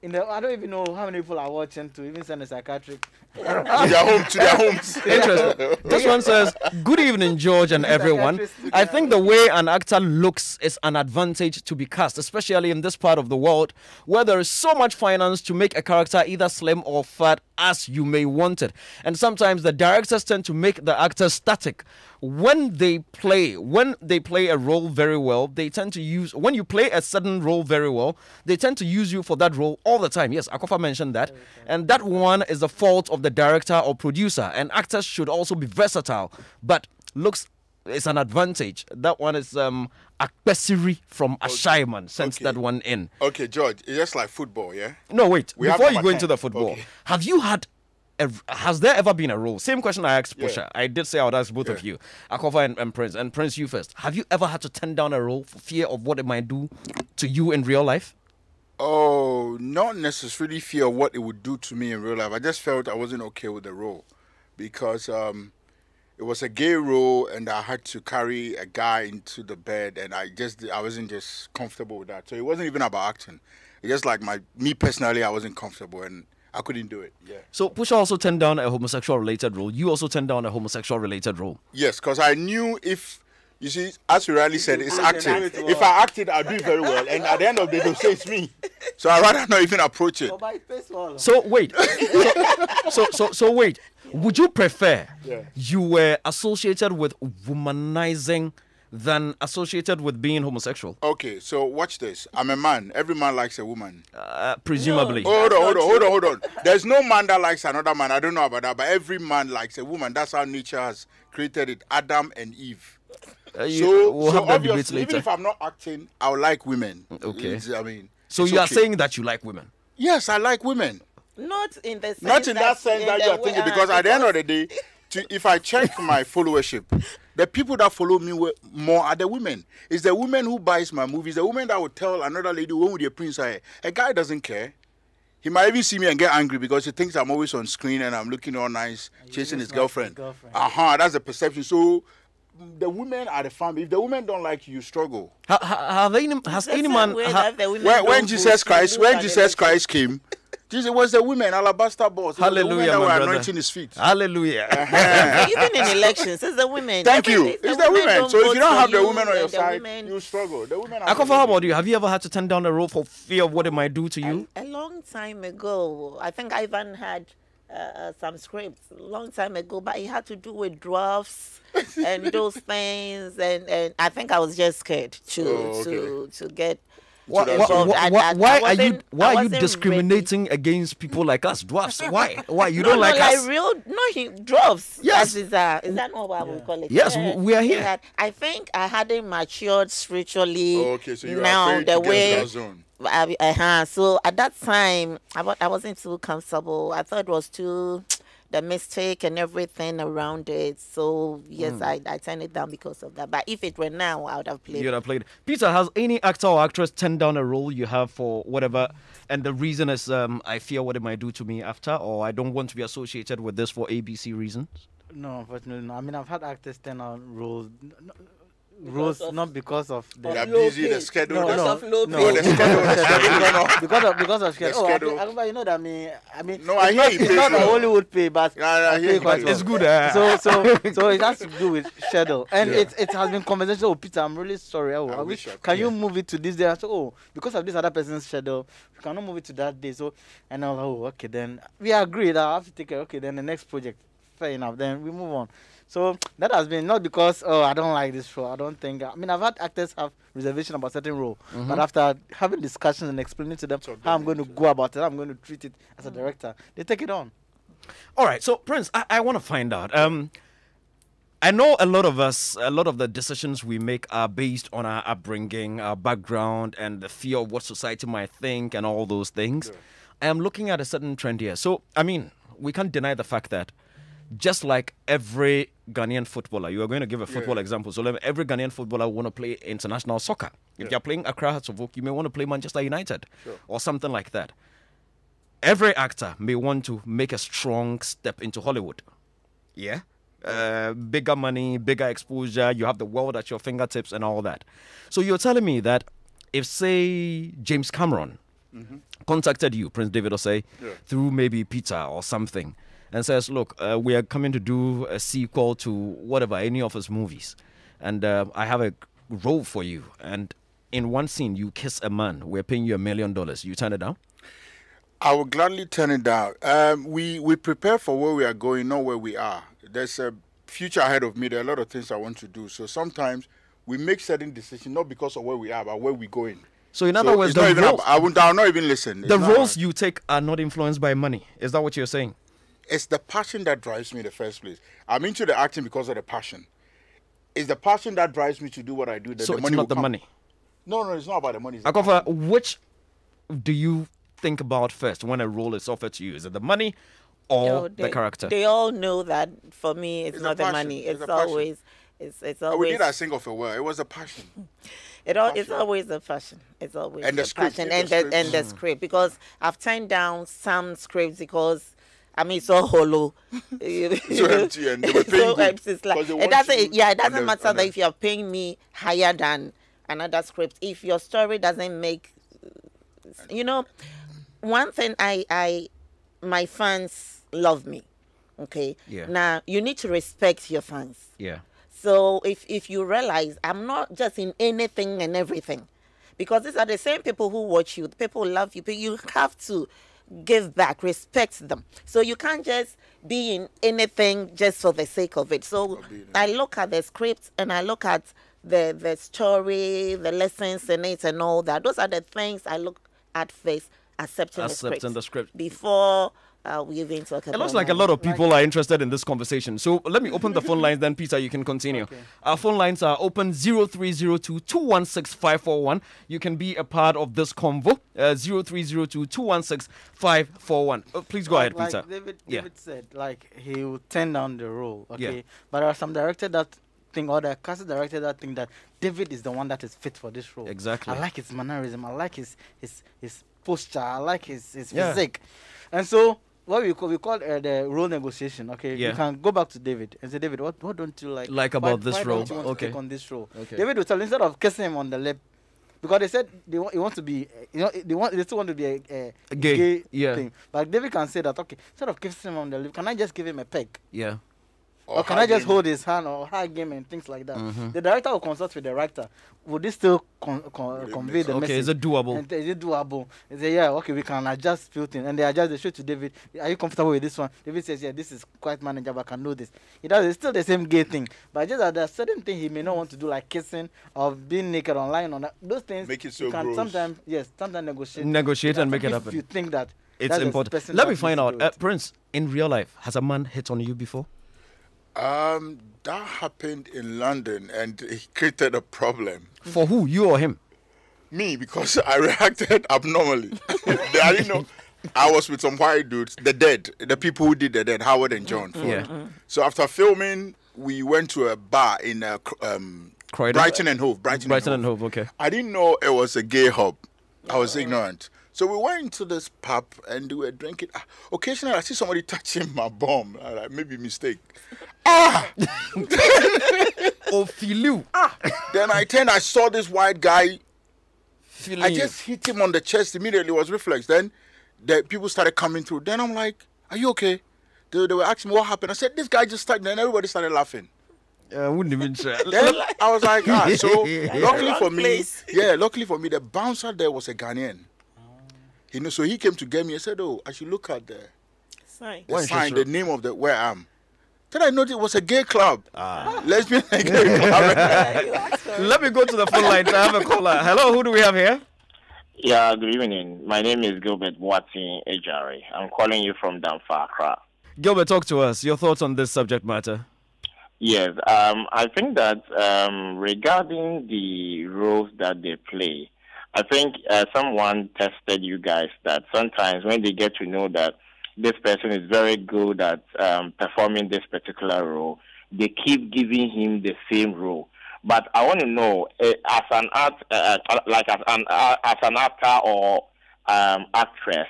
in the, I don't even know how many people are watching to even send a psychiatric. To their home, to their homes. Interesting. This one says, Good evening, George and everyone. I think the way an actor looks is an advantage to be cast, especially in this part of the world where there is so much finance to make a character either slim or fat as you may want it. And sometimes the directors tend to make the actor static. When they play, when they play a role very well, they tend to use, when you play a certain role very well, they tend to use you for that role all the time. Yes, Akofa mentioned that. And that one is the fault of the director or producer. And actors should also be versatile. But looks is an advantage. That one is um Akwesiri from Ashaiman sends that one in. Okay, George, it's just like football, yeah? No, wait. We Before you go into the football, Okay. have you had a, has there ever been a role? Same question I asked Yeah. Pusha. I did say I would ask both of you, Akofa and, and Prince. And Prince, you first. Have you ever had to turn down a role for fear of what it might do to you in real life? Oh, not necessarily fear what it would do to me in real life. I just felt I wasn't okay with the role because um, it was a gay role, and I had to carry a guy into the bed, and I just I wasn't just comfortable with that. So it wasn't even about acting. It's just like my me personally, I wasn't comfortable, and I couldn't do it. Yeah. So Pusha also turned down a homosexual related role. You also turned down a homosexual related role. Yes, because I knew if you see, as we rightly said, it's acting. can do If. I acted, I'd do it very well, and at the end of the day, they'll say it's me. So I'd rather not even approach it. So wait. So, so so so wait. Would you prefer Yeah. you were associated with womanizing than associated with being homosexual? Okay, so watch this. I'm a man. Every man likes a woman. Uh, presumably. Hold on, hold on, hold on, hold on. There's no man that likes another man. I don't know about that, but every man likes a woman. That's how nature has created it. Adam and Eve. Uh, you- so, we'll so have that debate obviously, even if I'm not acting, I'll like women. Okay. It's- I mean, So it's you are saying that you like women? yes, I like women. Not in the sense Not in that sense in that the you are thinking, uh, because at the end of the day, to, if I check my followership, the people that follow me more are the women. It's the women who buys my movies. The women that would tell another lady, "When would your prince are?" A guy doesn't care. He might even see me and get angry because he thinks I'm always on screen and I'm looking all nice, chasing his girlfriend. Uh huh. That's the perception. So the women are the family. If the women don't like you, you struggle. Ha, ha, have any, has any man ha- that the women When, when Jesus Christ, when Jesus Christ came, Jesus was the women, alabaster balls. It was the women Hallelujah, that my were anointing his feet. Hallelujah. Uh-huh. like- even in elections, it's the women. Thank you. Every- It's the women. So if vote you don't for have the women on your side, women- you struggle. The women are Akofa, how about you? Have you ever had to turn down a role for fear of what it might do to you? a long time ago. I think Ivan had uh, uh, some scripts a long time ago, but it had to do with dwarfs and those things, and, and I think I was just scared to Oh, to to get Why, to be why, involved. why, I- why, I- I are you why are you wasn't ready. discriminating against people like us dwarfs? Why? Why you no, don't no, like like us? real no he dwarfs. Yes. That is, uh, is that not what we call it? Yes, we- we are here. had- I think I hadn't matured spiritually. Oh, okay, so you were now afraid the to get way. Into that zone. Uh-huh. So at that time, I, wa- I wasn't too comfortable. I thought it was too the mistake and everything around it. So yes, Mm. I, I turned it down because of that. But if it were now, I would have played. You'd have played. Peter, has any actor or actress turned down a role you have for whatever, and the reason is um, I fear what it might do to me after, or I don't want to be associated with this for ABC reasons? No, unfortunately, no. I mean, I've had actors turn on roles, n- n- roles not because of the They're busy, the schedule. No, Because no, of no, pay. because The of schedule, schedule, no. because of because of The schedule. Oh, I schedule. pay- I- you know that I mean, I mean, No, I hear not, you it's pay not a. Hollywood pay, but Yeah, I I pay quite pay well. It's good, uh, So so so it has to do with schedule, and Yeah. it it has been conversation. Oh, Peter, I'm really sorry. Oh, I, wish. Can you move it to this day? I said, oh, because of this other person's schedule, we cannot move it to that day. So, and I was like, oh, okay, then we agreed. I have to take it. Okay, then the next project, fair enough. Then we move on. So that has been not because oh I don't like this role. I don't think. I mean I've had actors have reservation about certain role, Mhm. but after having discussions and explaining to them how I'm going to go about it, I'm going to treat it as a director, they take it on. All right, so Prince, I, I want to find out. Um, I know a lot of us, a lot of the decisions we make are based on our upbringing, our background, and the fear of what society might think, and all those things. I am looking at a certain trend here. So, I mean, we can't deny the fact that just like every Ghanaian footballer, you are going to give a football Yeah. example. So, let- every Ghanaian footballer want to play international soccer. If Yeah. you're playing Accra Oak, you may want to play Manchester United Sure. or something like that every actor may want to make a strong step into Hollywood. Yeah? Uh, bigger money, bigger exposure, you have the world at your fingertips and all that. So you're telling me that if, say, James Cameron contacted you, Prince David Osei, Yeah. through maybe Peter or something, and says, Look, uh, we are coming to do a sequel to whatever, any of his movies, and uh, I have a role for you. And in one scene, you kiss a man, we're paying you a million dollars. You turn it down? I will gladly turn it down. Um, we we prepare for where we are going, not where we are. There's a future ahead of me. There are a lot of things I want to do. So sometimes we make certain decisions not because of where we are, but where we're going. So in other words, the roles- ab- I won't. I'll not even listen. It's the roles you take are not influenced by money. Is that what you're saying? It's the passion that drives me in the first place. I'm into the acting because of the passion. It's the passion that drives me to do what I do. That so the it's money not the come. money. No, no, it's not about the money. It's the Akofa, which do you think about first when a role is offered to you? Is it the money or No, the character? They all know that for me, it's, It's not the passion. money. It's It's, always, it's it's Oh, we did our single of a word. It was a passion. It all, it's always a passion. It's always And the a script, passion the and the, and the script because I've turned down some scripts because I mean it's all hollow. So empty and they were paying so good empty. It's like it doesn't. you yeah, it doesn't matter on that if you're paying me higher than another script. If your story doesn't make, you know, one thing I I my fans love me. Okay. Yeah. Now you need to respect your fans. yeah. So if if you realize I'm not just in anything and everything, because these are the same people who watch you, the people who love you, but you have to give back, respect them. So you can't just be in anything just for the sake of it. So I look at the script and I look at the the story, the lessons in it and all that. Those are the things I look at first, accepting, Accepting the the script, script. before uh, we even talk about It looks like a lot of people are interested in this conversation. So let me open the phone lines, then Peter, you can continue. Our phone lines are open 0302 216 541. You can be a part of this convo. Uh, 0302 216 541. Uh, Please go like, ahead, like Peter. David, Yeah. David said, like he will turn down the role. Yeah. Okay, but there are some directors that think, or the casting director that think that David is the one that is fit for this role. Exactly. I like his mannerism. I like his his his posture. I like his his Yeah. physique, and so. What we call we call uh, the role negotiation. Okay, Yeah. you can go back to David and say, David, what, what don't you like? Like Why- about this why role? Don't you want Okay. to take on this role? Okay. David will tell instead of kissing him on the lip, because they said they want, he want to be, uh, you know, they want they still want to be a, a, A gay, yeah. thing. But David can say that, okay, instead of kissing him on the lip, can I just give him a peg? Yeah. Or, can I just hold his hand or hug him and things like that? Mhm. The director will consult with the writer. Would this still con- con- convey the Okay, message? is it doable? And is it doable? They say, yeah, okay, we can adjust few things. And they adjust the show to David. Are you comfortable with this one? David says, yeah, this is quite manageable. I can do this. He does. It's still the same gay thing. But just that there are certain things he may not want to do, like kissing or being naked online. On that. Those things Make it you can gross. sometimes, yes, sometimes negotiate. Negotiate and make it happen. if you think that It's that's important. Let me find out, uh. Prince. In real life, has a man hit on you before? Um, that happened in London, and it created a problem. For who? You or him? Me, because I reacted abnormally. I didn't know. I was with some white dudes, the dead, the people who did the dead, Howard and John. Ford. Yeah. Mhm. So after filming, we went to a bar in uh, Cr- um, Croydon? Brighton and Hove. Brighton, Brighton and and Hove, okay. I didn't know it was a gay hub. I was ignorant. So we went into this pub and we were drinking. Ah, Occasionally, I see somebody touching my bum. Like, maybe mistake. Ah! Ophilu. Ah! Then I turned. I saw this white guy. Feeling I just hit him on the chest immediately. It was reflex. Then the people started coming through. Then I'm like, "Are you okay?" They, they were asking me what happened. I said, "This guy just started." Then everybody started laughing. I wouldn't even try. Then I was like, ah, so luckily for me, place. yeah, luckily for me, the bouncer there was a Ghanaian. You know, so he came to get me and said, "Oh, I should look at the Sign. the sign, the name of the where I am." Then I noticed it was a gay club, Ah. lesbian gay club. Let me go to the phone line to have a caller. Hello, who do we have here? Yeah, good evening. My name is Gilbert Boateng Ejari. I'm calling you from Damfa, Gilbert, talk to us. Your thoughts on this subject matter. Yes, um, I think that um, regarding the roles that they play, I think uh, someone tested you guys that sometimes when they get to know that this person is very good at um, performing this particular role, they keep giving him the same role. But I want to know, uh, as an art, uh, uh, like as an uh, as an actor or um, actress,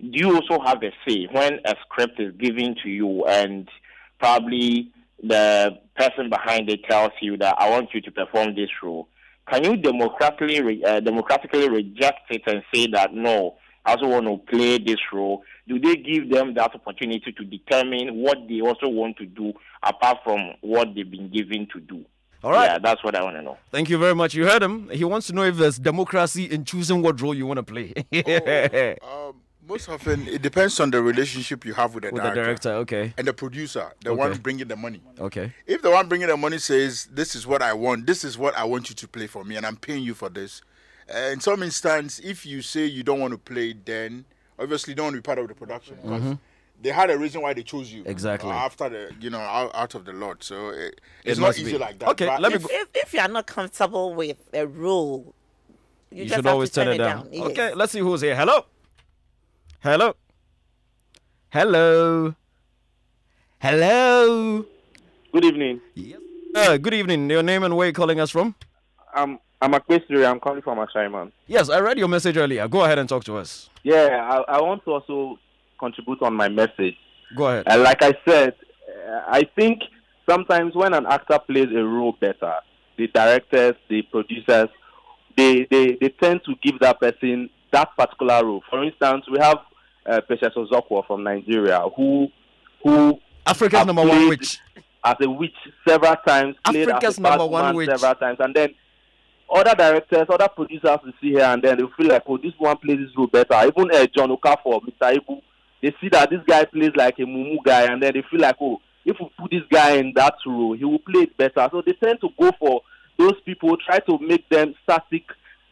do you also have a say when a script is given to you and probably the person behind it tells you that I want you to perform this role? Can you democratically re- democratically reject it and say that no, also want to play this role? Do they give them that opportunity to determine what they also want to do apart from what they've been given to do? All right. Yeah, that's what I want to know. Thank you very much. You heard him. He wants to know if there's democracy in choosing what role you want to play. um, most often, it depends on the relationship you have with the With the director, director, okay. and the producer, the Okay. one bringing the money. Okay. If the one bringing the money says, "This is what I want. This is what I want you to play for me, and I'm paying you for this," in some instance, if you say you don't want to play, then obviously you don't want to be part of the production because Mhm. they had a reason why they chose you. Exactly. uh, after the, you know, out, out of the lot. So it, It it's not easy be. like that. Okay, But let me go- If, if you are not comfortable with a role, you, You, just should have always to turn, turn it down. Yes. Okay, let's see who's here. Hello. Hello. Hello. Hello. Good evening. Uh, good evening. Your name and where you calling us from? I'm I'm a Akwesiri. I'm calling from Ashaiman. Yes, I read your message earlier. Go ahead and talk to us. Yeah, I, I want to also contribute on my message. Go ahead. And like I said, uh, I think sometimes when an actor plays a role better, the directors, the producers, they, they, they tend to give that person that particular role. For instance, we have uh, Precious Ozokwor from Nigeria who who Africa's number one witch. as a witch several times, played Africa's as a number one witch. several times, and then other directors, other producers will see here and then they feel like, oh, this one plays this role better. Even uh, John Okafor, Mr. Ibu, they see that this guy plays like a mumu guy, and then they feel like, oh, if we put this guy in that role, he will play it better. So they tend to go for those people, try to make them static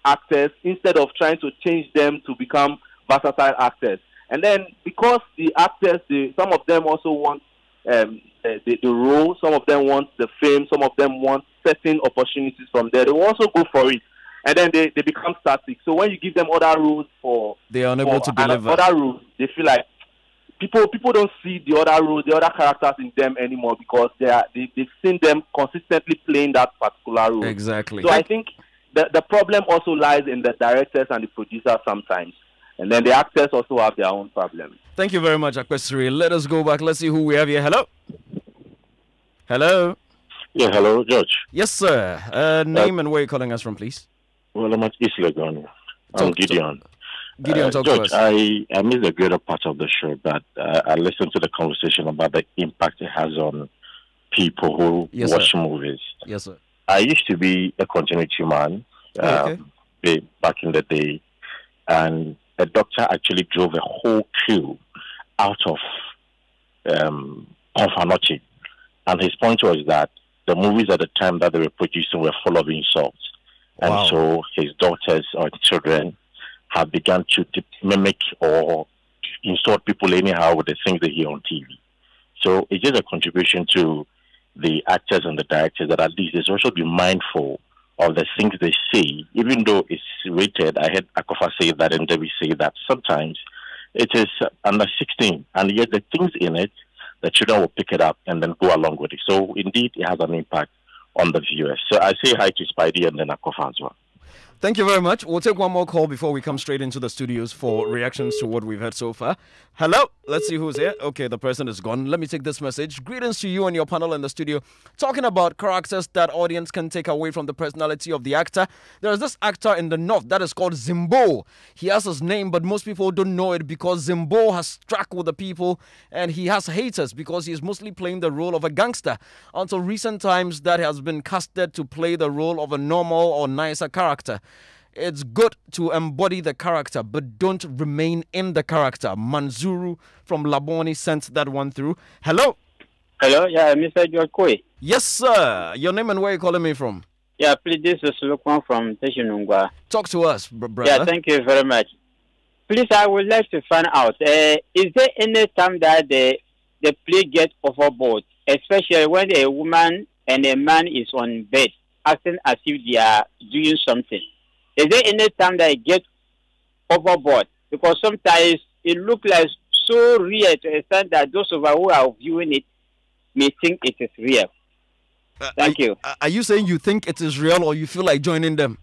actors instead of trying to change them to become versatile actors. And then because the actors, the, some of them also want um, the, the, the role, some of them want the fame, some of them want certain opportunities from there. They will also go for it. And then they, they become static. So when you give them other roles for They are unable to deliver. other roles, they feel like people people don't see the other roles, the other characters in them anymore because they are they, they've seen them consistently playing that particular role. Exactly. So I think the the problem also lies in the directors and the producers sometimes, and then the actors also have their own problems. Thank you very much, Akwesiri. Let us go back. Let's see who we have here. Hello. Hello. Yeah, hello, George. Yes, sir. Uh, name and where you're calling us from, please. Well, I'm at East Legon. I'm Talk- Gideon. Gideon, Uh, talk to George, us. I, I missed the greater part of the show, but uh, I listened to the conversation about the impact it has on people who Yes, watch sir. movies. Yes, sir. I used to be a continuity man Oh, okay. um, back in the day, and a doctor actually drove a whole queue out of um. And his point was that the movies at the time that they were producing were full of insults. And Wow. so his daughters or children have begun to mimic or insult people anyhow with the things they hear on TV. So it's a contribution to the actors and the directors that at least they should also be mindful of the things they say, even though it's rated. I heard Akofa say that and Debbie say that sometimes it is under 16, and yet the things in it, the children will pick it up and then go along with it. So indeed, it has an impact on the viewers. So I say hi to Spidey and then Akofa as well. Thank you very much. We'll take one more call before we come straight into the studios for reactions to what we've heard so far. Hello, let's see who's here. Okay, the person is gone. Let me take this message. Greetings to you and your panel in the studio. Talking about characters that audience can take away from the personality of the actor. There's this actor in the north that is called Zimbo. He has his name, but most people don't know it because Zimbo has struck with the people and he has haters because he is mostly playing the role of a gangster. Until recent times, that has been casted to play the role of a normal or nicer character. It's good to embody the character, but don't remain in the character. Manzuru from Laboni sent that one through. Hello. Hello, yeah, Mr. George Quaye. Yes, sir. Your name and where you calling me from? Yeah, please, this is Lukwan from Teshie Nungua. Talk to us, br- brother. Yeah, thank you very much. Please, I would like to find out, uh, is there any time that the, the play gets overboard, especially when a woman and a man is on bed, acting as if they are doing something? Is there any time that it gets overboard? Because sometimes it looks like so real to a extent that those of us who are viewing it may think it is real. Thank you. Uh, Are you saying you think it is real or you feel like joining them?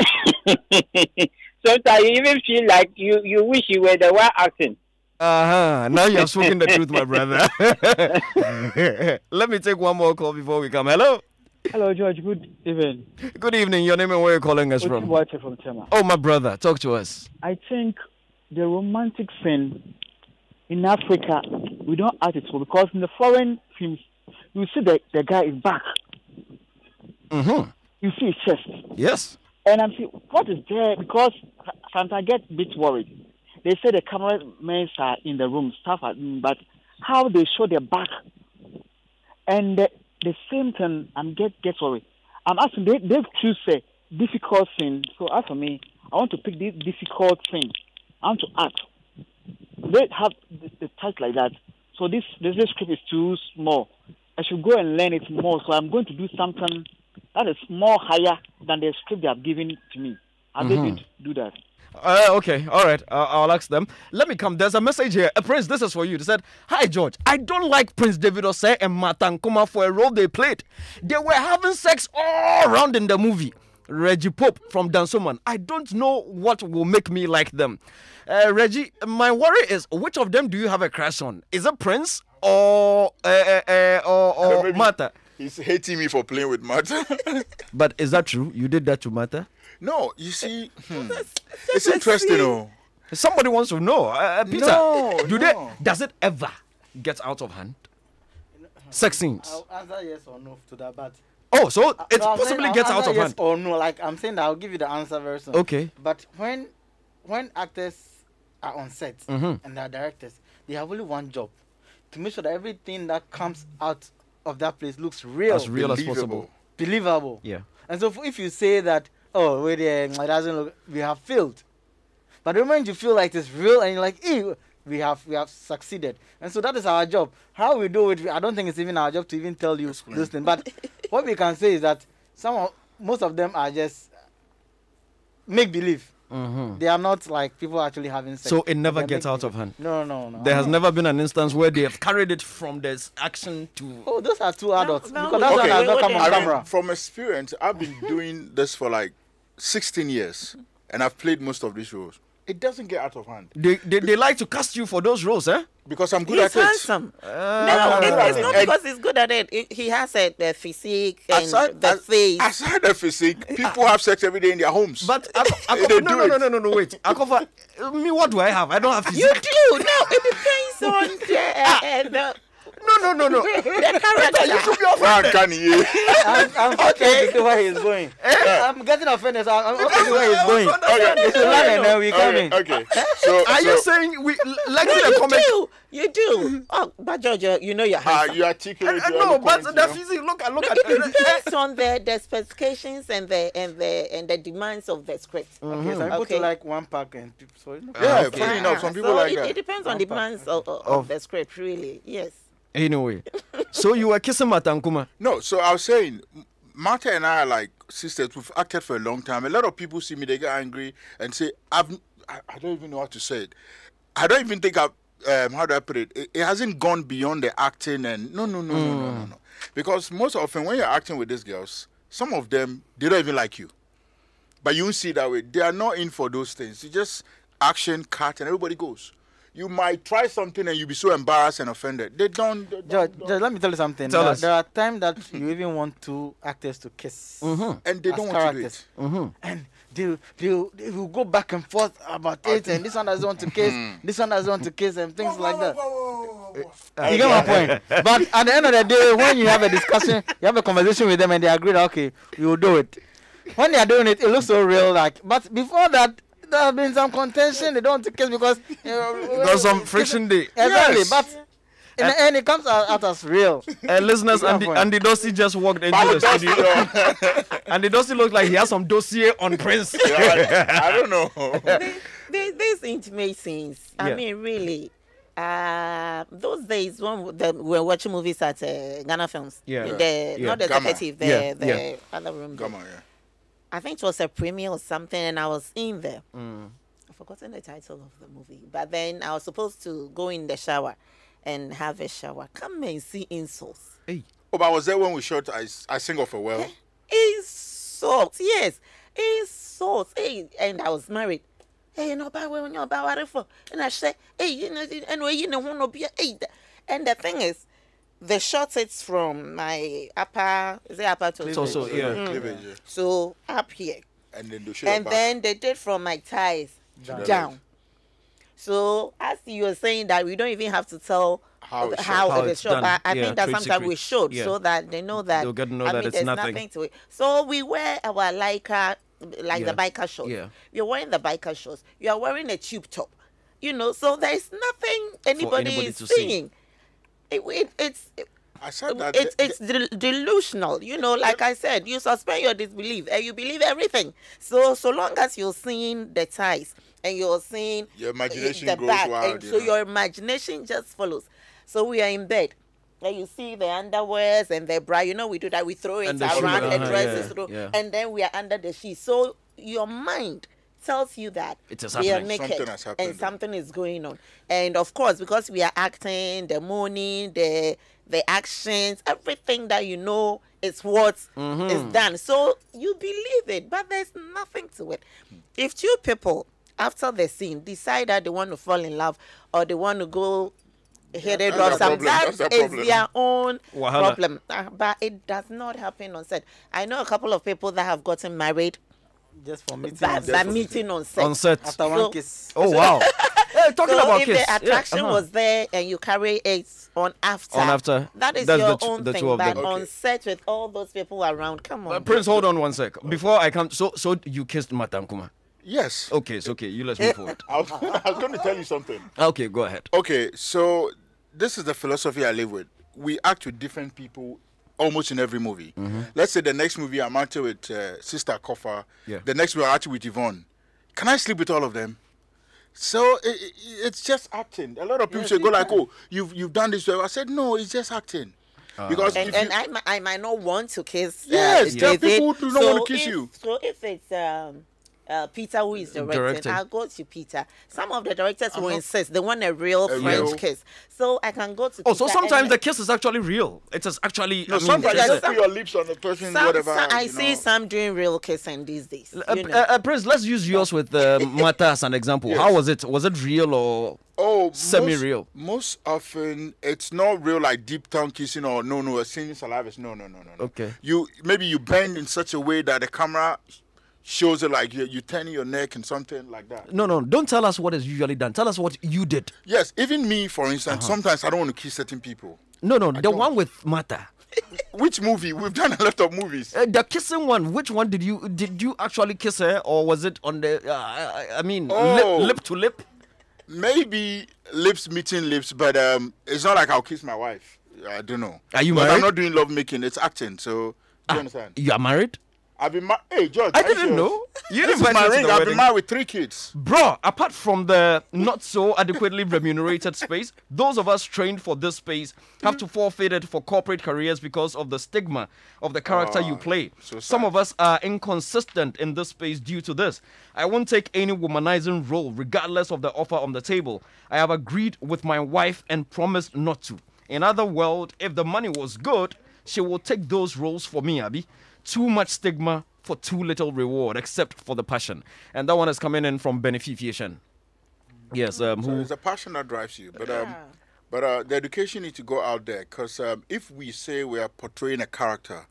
Sometimes you even feel like you, you wish you were the one acting. Uh huh. Now you have spoken the truth, my brother. Let me take one more call before we come. Hello. Hello, George. Good evening. Good evening. Your name and where you're calling us from? Water from Tema. Oh, my brother. Talk to us. I think the romantic scene in Africa, we don't act it so because in the foreign films, you see the, the guy is back. Mm-hmm. You see his chest. Yes. And I'm saying, what is there? Because sometimes I get a bit worried. They say the camera cameramen are in the room, stuff, but how they show their back. And the, the same thing, I'm get get worried. I'm asking, they, they've choose a difficult thing. So as for me, I want to pick this difficult thing. I want to act. They have the, the type like that. So this, this this script is too small. I should go and learn it more. So I'm going to do something that is more higher than the script they have given to me. They Mhm. going to do that? Uh, okay, all right. Uh, I'll ask them. Let me come. There's a message here. Uh, Prince, this is for you. They said, Hi, George. I don't like Prince David Osei and Martha Ankomah for a role they played. They were having sex all around in the movie. Reggie Pope from Dansoman. I don't know what will make me like them. Uh, Reggie, my worry is which of them do you have a crush on? Is it Prince or uh, uh, uh, or, or Martha? He's hating me for playing with Martha. But is that true? You did that to Martha? No, you see, hmm, it's interesting. Oh, Somebody wants to know. Uh, Peter, No, do they? Does it ever get out of hand? Sex scenes. I'll answer yes or no to that, but. Oh, so Uh, it no, I'm saying possibly I'll gets out of yes hand. Or no, like I'm saying that I'll give you the answer very soon. Okay. But when when actors are on set Mhm. and they're directors, they have only one job to make sure that everything that comes out of that place looks real, As real as possible. believable. Yeah. And so if you say that, oh, wait there, it doesn't look, we have failed. But the moment you feel like it's real and you're like, ew, we have we have succeeded. And so that is our job. How we do it, I don't think it's even our job to even tell you this thing. But what we can say is that some of, most of them are just make believe. Mhm. They are not like people actually having sex. So it never gets out of hand. No, no, no. There has never been an instance where they have carried it from this action to. Oh, those are two adults. no, because that one has not come on camera. from experience, I've been doing this for like 16 years, and I've played most of these roles. It doesn't get out of hand They, they, they like to cast you for those roles, eh? because I'm good He's at it. handsome. Uh, no, it- it's not And because he's good at it. It- He has a, the physique and Aside, the as- face. aside the physique, people have sex every day in their homes. But They Akofa, do no, no, it. no, no, no, no, wait. Akofa, me, what do I have? I don't have you do. No, it depends on the, uh, the No, no, no, no. the character. You should be Man, offended. can you? I'm, I'm okay. to see where he's going. I'm getting offended. So I'm, I'm okay to see where he's going. It's a line and then we come Okay, in. okay. So, Are so, you saying we like No, the you comment? do. You do. Oh, but Georgia, you know you're uh, handsome. you articulate Uh, no, but eloquence, the you know. physics. Look at look at. it depends on the, the specifications and the and the and the demands of the script. Okay, some people Okay. like one pack and two. So Yeah, okay. funny enough, some people so like it, that. it depends on the demands of, of, Of- of the script, really. Yes. Anyway, so you were kissing Martha Ankomah. No, so I was saying, Martha and I are like sisters. We've acted for a long time. A lot of people see me, they get angry and say, "I've, I, I don't even know how to say it. I don't even think I've, um, how do I put it? it? It hasn't gone beyond the acting and no, no, no, no, no, no, no. Because most often when you're acting with these girls, some of them they don't even like you, but you see that way. They are not in for those things. You just action, cut, and everybody goes. You might try something and you'll be so embarrassed and offended. They don't. They don't- George, George, let me tell you something. Tell there, us. there are times that you even want two actors to kiss. Mm-hmm. and they don't want to do it. Mm-hmm. And they, they, they will go back and forth about it, and this one doesn't want to kiss, this one doesn't want to kiss, and things like that. You get my point. But at the end of the day, when you have a discussion, you have a conversation with them, and they agree that okay, we will do it. When they are doing it, it looks so real. Like, but before that, there have been some contention. They don't want to kiss because you know, There's some friction there. Exactly, Yes. but in the end, it comes out, out as real. And listeners, You get Andy, my point. Andy Dosty just walked into the studio. Andy Dosty looks like he has some dossier on Prince. Yeah, I, I don't know. These, these intimate scenes. I Yeah. mean, really. Uh, those days when we- the, we were watching movies at uh, Ghana Films. Yeah. The, Yeah. Not the Gamma. executive, the, Yeah, the yeah. other room. Come on, yeah. I think it was a premiere or something, and I was in there. Mm. I've forgotten the title of the movie. But then I was supposed to go in the shower and have a shower. Come and see insults. Hey. Oh, but I was there when we shot I, I Sing Off a Well. Insults, yes. Insults. Hey, and I was married. Hey, no, but when you're about what for? And I said, hey, you know, and we you know, want to be hey. And the thing is, the shot it's from my upper, is it upper to So, so, yeah. Mm. Cleavage, yeah. So up here. And then they show your and then they did from my thighs Down. down. So as you were saying that we don't even have to tell How it's how, shot. How it's shot. done. But I Yeah, think that trade sometimes we secret. should Yeah. so that they know that They'll get to know I that mean it's there's nothing. to it. So we wear our Leica like Yeah. the biker shorts. Yeah. You're wearing the biker shorts. You are wearing a tube top. You know, so there's nothing anybody, anybody is seeing see. Seeing. It, it, it's I said that. it's the- it's del- delusional you know like i said you suspend your disbelief and you believe everything so so long as you're seeing the ties and you're seeing Your imagination the goes back wild, and you so know. your imagination just follows so we are in bed and you see the underwears and the bra you know we do that we throw it And the shoe, around the uh-huh, dresses yeah, through, yeah. and then we are under the sheet so your mind tells you that It is we are naked Something has happened. and something is going on. And of course because we are acting the moaning the the actions everything that you know is what is Mhm. done. So you believe it but there's nothing to it. If two people after the scene decide that they want to fall in love or they want to go hit it that's or their something that that's their is their own Wahala. problem. Uh, but it does not happen on set. I know a couple of people that have gotten married Just for meeting. by, and by meeting on set On set. After So- one kiss. Oh wow. hey, talking so about if kiss. the attraction yeah, uh-huh. was there and you carry it on after, On after, that is that's your the own the thing. two but them. on set with all those people around, come on. Uh, Prince, hold on one sec. Before I come, so so you kissed Martha Ankomah. yes. Okay, it's okay. You let's move forward. I was, I was going to tell you something. Okay, go ahead. Okay, so this is the philosophy I live with. We act with different people almost in every movie. Let's say the next movie I'm acting with uh, Sister Akofa. Yeah. The next movie I'm acting with Yvonne. Can I sleep with all of them? So i i it's just acting. A lot of people Yes, say, "Go like, oh, you've you've done this." well." I said, "No, it's just acting." because and and you- I, I might not want to kiss. Yes, uh, there are people who do not So want to kiss if- you. So if it's um, uh, Peter who is directing, Directing. I'll go to Peter. Some of the directors will Uh-huh. insist they want a real A French real- kiss, so I can go to. Oh, so Peter and sometimes the then- kiss is actually real. It is actually. no, I mean, sometimes you just put your lips on the person, some, whatever. some- I see know. some doing real kissing these days. Uh, you know. uh, uh, Prince, let's use yours with uh, Martha as an example. Yes. How was it? Was it real or Oh, Semi-real. Most, most often, it's not real like deep tongue kissing or no, no, a singing saliva. is No, no, no, no, no. Okay. You maybe you bend in such a way that the camera shows it like you you turning your neck and something like that. no, no? Don't tell us what is usually done. Tell us what you did. Yes, even me, for instance, Uh-huh. sometimes I don't want to kiss certain people. No, no, the one with Martha. Which movie? We've done a lot of movies. Uh, the kissing one. Which one did you did you actually kiss her, or was it on the? Uh, I, I mean, Oh. lip, lip to lip. Maybe lips meeting lips, but um, it's not like I'll kiss my wife. I don't know. Are you but married? I'm not doing love making. It's acting. So do you understand? You are married, I've been married. Hey George, I didn't know. You this is my ring. I've been married with three kids. bro. Apart from the not so adequately remunerated space, those of us trained for this space have to forfeit it for corporate careers because of the stigma of the character you Ah, play. so Some of us are inconsistent in this space due to this. I won't take any womanizing role, regardless of the offer on the table. I have agreed with my wife and promised not to. In other words, if the money was good, she will take those roles for me, Abby. Too much stigma for too little reward, except for the passion. And that one is coming in from Beneficiation. Yes, um, So who it's a passion that drives you. But um, but uh, the education needs to go out there because um, if we say we are portraying a character,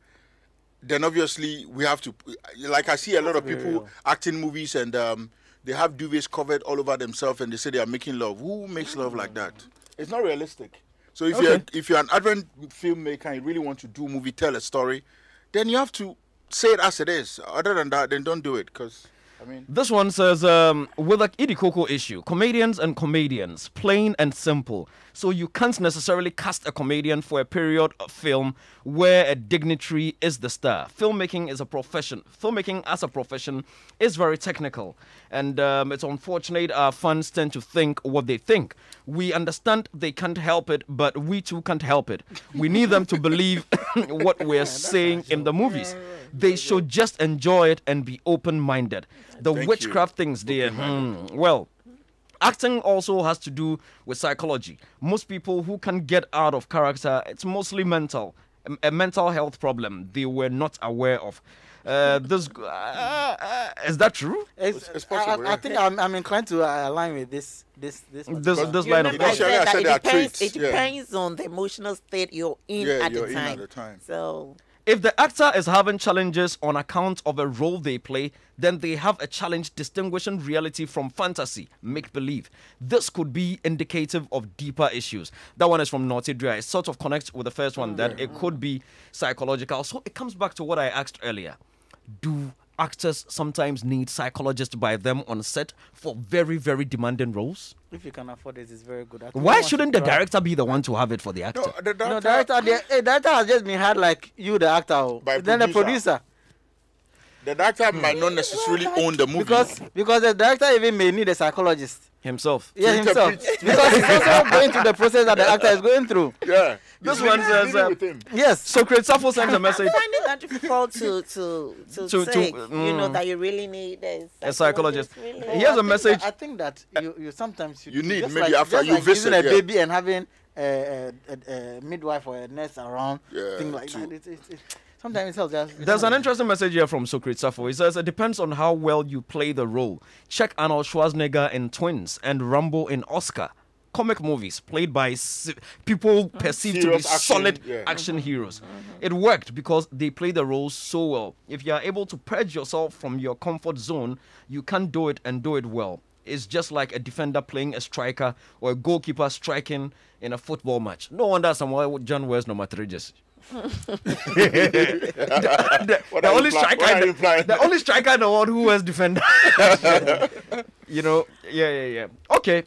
then obviously we have to. Like I see a lot of Very people real. acting movies and um, they have duvets covered all over themselves and they say they are making love. Who makes love like that? It's not realistic. So if you're if you're an advent filmmaker and you really want to do a movie, tell a story, then you have to say it as it is. Other than that, then don't do it because I mean. This one says, um, with the Idikoko issue, comedians and comedians, plain and simple. So you can't necessarily cast a comedian for a period of film where a dignitary is the star. Filmmaking is a profession. Filmmaking as a profession is very technical. And um, it's unfortunate our fans tend to think what they think. We understand they can't help it, but we too can't help it. We need them to believe what we're saying in the movies. They should just enjoy it and be open minded. The Thank you. witchcraft things there. hmm, well, acting also has to do with psychology. Most people who can get out of character, it's mostly mental, a- a mental health problem they were not aware of. Uh, this uh, uh, is that true? It's, It's I- possible, I, yeah. I think I'm, I'm inclined to uh, align with this this this. This this line of remember I Initially, said I that said it depends, it yeah. depends on the emotional state you're in Yeah, at you're the in at time. the time. So If the actor is having challenges on account of a role they play, then they have a challenge distinguishing reality from fantasy, make believe. This could be indicative of deeper issues. That one is from Naughty Drea. It sort of connects with the first one that mm. it could be psychological. So it comes back to what I asked earlier. Do actors sometimes need psychologists by them on set for very, very demanding roles? If you can afford it, it's very good. Why shouldn't the try- director be the one to have it for the actor? No, the No, director, director, the, hey, director has just been hired like you, the actor. oh. By then the producer. producer. the director might not necessarily hmm. own the movie. Because because the director even may need a psychologist. Himself. Yeah, himself. because he's also going through the process that the actor is going through. yeah, This one says, uh, with him. Yes. So Great Safo sends a message. I finding that difficult to to to, To- to, take. you know mm. that you really need a A psychologist. Really. Oh, Here's I a message. That, I think that you, you sometimes you, You need just maybe like, after just you like visit, a yeah. baby and having a, a, a, a midwife or a nurse around, Yeah, thing like to- that. It, it, it, sometimes it helps. Just, There's an interesting message here from Socrates Safo. He says, It depends on how well you play the role. Check Arnold Schwarzenegger in Twins and Rambo in Oscar. Comic movies played by s- people mm-hmm. perceived to be action, solid yeah. action mm-hmm. heroes. Mm-hmm. It worked because they play the roles so well. If you are able to purge yourself from your comfort zone, you can do it and do it well. It's just like a defender playing a striker or a goalkeeper striking in a football match. No wonder Samuel John wears number three jersey. The, the are only striker, in the, the only striker in the world who was defender. you know, yeah, yeah, yeah. Okay.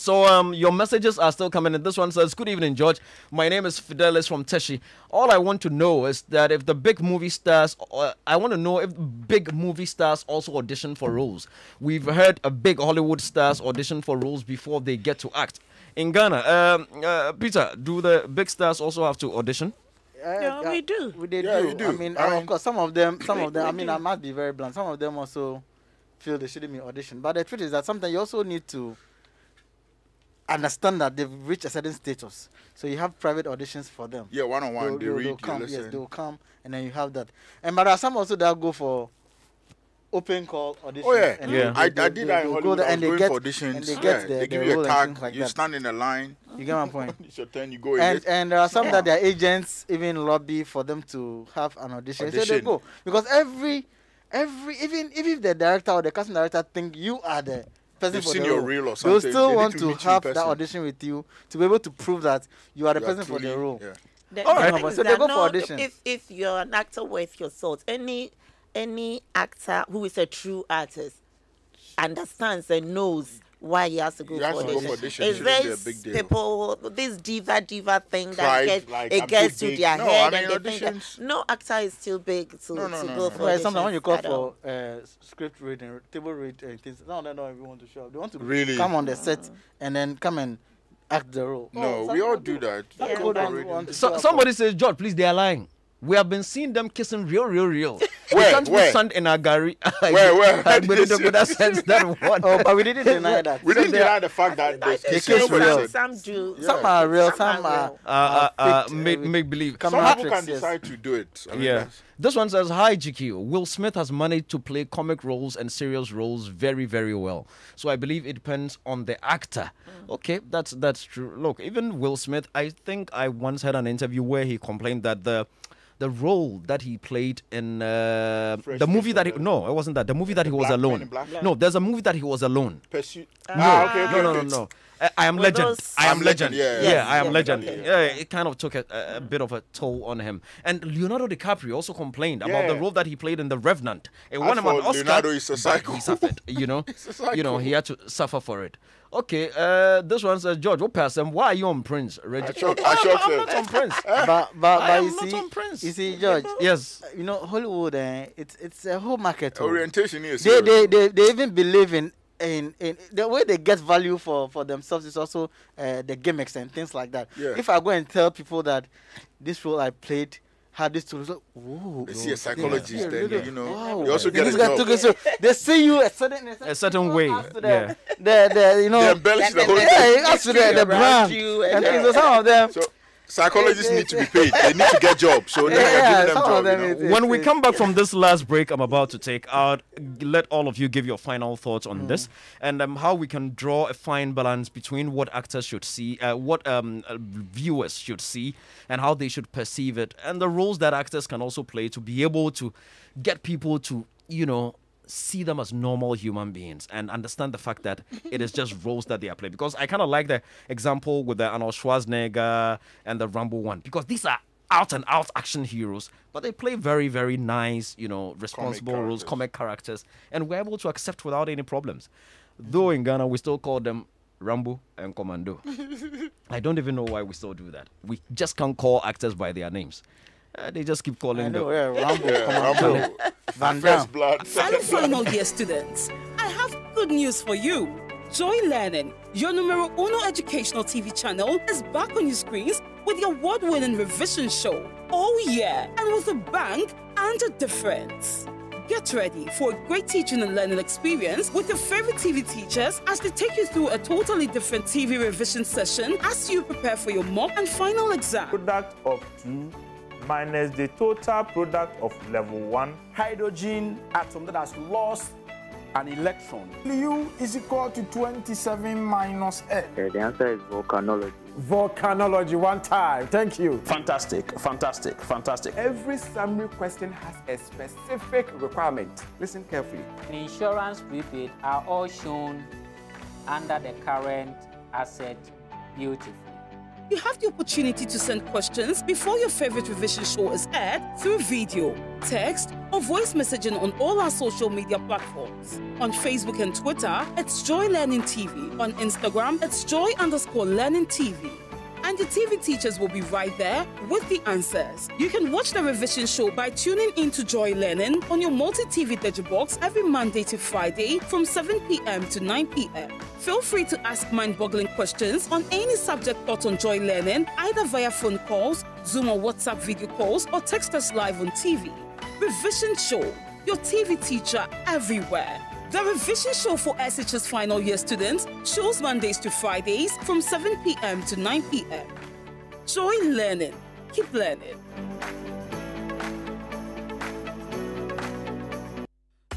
So um, your messages are still coming in. This one says, "Good evening, George. My name is Fidelis from Teshi. All I want to know is that if the big movie stars, uh, I want to know if big movie stars also audition for roles. We've heard a big Hollywood stars audition for roles before they get to act. In Ghana, um, uh, Peter, do the big stars also have to audition? Uh, Yeah, uh, we do. we- They Yeah, do. do. I mean, I mean- of course, some of them, some We- of them. I mean, do. I must be very blunt. Some of them also feel they shouldn't be auditioned. But the truth is that sometimes you also need to understand that they've reached a certain status. So you have private auditions for them. Yeah, one on one, They'll- they they'll- read, they'll come. Yes, they'll come, and then you have that. And but there are some also that go for open call audition. Oh yeah, and Yeah. they- I, they- I they- did that in Hollywood. Go there I and was they going get for auditions. and they yeah, get the, they give you a and tag. like you that. stand in a line. You get my point. It's your turn. You go in. and it. and there are some that their agents even lobby for them to have an audition. So they go because every every even even if the director or the casting director think you are the person They've for seen the your role. reel or They'll something. still They need want to to, meet you in have that audition with you to be able to prove that you are the You are person for the role. yeah. The, All the right, thing but is so they that go no, for audition. If if you're an actor worth your salt, any any actor who is a true artist understands and knows why he has to go for has to go audition. It's It shouldn't be a this big people, this diva diva thing that Pride, get, like, it gets to big. their No, head I and they think that no actor is too big to, No, no, to no, go no, for no. Well, auditions sometimes when you call at all. for uh, script reading, table read, and things, some of them don't want to show up. They want to Really? come on the set and then come and act the role. No, some we all do that. Some Yeah, people but- don't want to show So, up. somebody says, George, please, they are lying. We have been seeing them kissing real, real, real. Where? We can't put Where? sand in our gari. Where, where? I believe the good sense that one. Oh, but we didn't deny that. We didn't deny the fact that there's I think kissing. kiss some, real. some do. Some are real, some are. real. Uh, uh, uh, make, uh, make believe. Some people Matrix, can yes. decide to do it. I mean, Yeah. that's- This one says, Hi, GQ. Will Smith has managed to play comic roles and serious roles very, very well. So I believe it depends on the actor. Okay, that's that's true. Look, even Will Smith, I think I once had an interview where he complained that the the role that he played in uh, the movie that he, no, it wasn't that. The movie that he was alone. No, there's a movie that he was alone. Pursuit. No, Ah, okay, okay, no, no, no, no. I, I am Were legend. those- I am legend. Legend, yeah, Yeah, yeah. I am Yes, legend. okay. Yeah, it kind of took a, a- a bit of a toll on him. And Leonardo DiCaprio also complained about the role that he played in The Revenant. It As won him an Oscar. Leonardo, he's a psycho. He suffered. You know, He's you know, he had to suffer for it. Okay, uh, this one says George. What person? Why are you on Prince? Reggie? I shocked- I I'm- shocked I'm not on Prince. but but, but I am you not see, on Prince. you see, George. Yes. You know, Hollywood, eh, it's it's a whole market. oh. Orientation is. They, they they they even believe in in in the way they get value for for themselves is also uh, the gimmicks and things like that. Yeah. If I go and tell people that this role I played had this tool, so, whoa, They see a psychologist, then you know. Wow. You also get This a guy job. took it so they see you a certain A certain way. to the, Yeah. the, the you know They embellish the whole thing. as to the, the brand you and and- things. So some of them So psychologists need to be paid. They need to get jobs. So now Yeah, them job. them you know. when we come back from this last break I'm about to take out, let all of you give your final thoughts on this and um, how we can draw a fine balance between what actors should see, uh, what um, uh, viewers should see, and how they should perceive it, and the roles that actors can also play to be able to get people to, you know, see them as normal human beings and understand the fact that it is just roles that they are playing. Because I kind of like the example with the Arnold Schwarzenegger and the Rambo one, because these are out and out action heroes, but they play very, very nice, you know, responsible roles, comic characters, and we're able to accept without any problems. Though in Ghana, we still call them Rambo and Commando. I don't even know why we still do that. We just can't call actors by their names. Uh, they just keep calling I know, them. yeah, Rambo, Yeah, Commando, Rambo. Van First Damme. blood. Fellow final year students, I have good news for you. Joy Learning, your numero uno educational TV channel, is back on your screens with the award winning revision show. Oh, yeah, and with a bang and a difference. Get ready for a great teaching and learning experience with your favorite TV teachers as they take you through a totally different TV revision session as you prepare for your mock and final exam. product of 2 minus the total product of level 1 hydrogen atom that has lost an electron. U is equal to 27 minus N. the answer is volcanology. Volcanology, one time. Thank you. Fantastic, fantastic, fantastic. Every summary question has a specific requirement. Listen carefully. The insurance prepaid are all shown under the current asset beautifully. You have the opportunity to send questions before your favorite revision show is aired through video, text, or voice messaging on all our social media platforms. On Facebook and Twitter, it's Joy Learning TV. On Instagram, it's Joy underscore Learning TV. And the TV teachers will be right there with the answers. You can watch the revision show by tuning in to Joy Learning on your multi TV digibox every Monday to Friday from 7 p.m. to 9 p.m. Feel free to ask mind boggling questions on any subject taught on Joy Learning, either via phone calls, Zoom or WhatsApp video calls, or text us live on TV. Revision Show, your TV teacher everywhere. The revision show for SHS final year students shows Mondays to Fridays from 7 p.m. to 9 p.m. Join learning. Keep learning.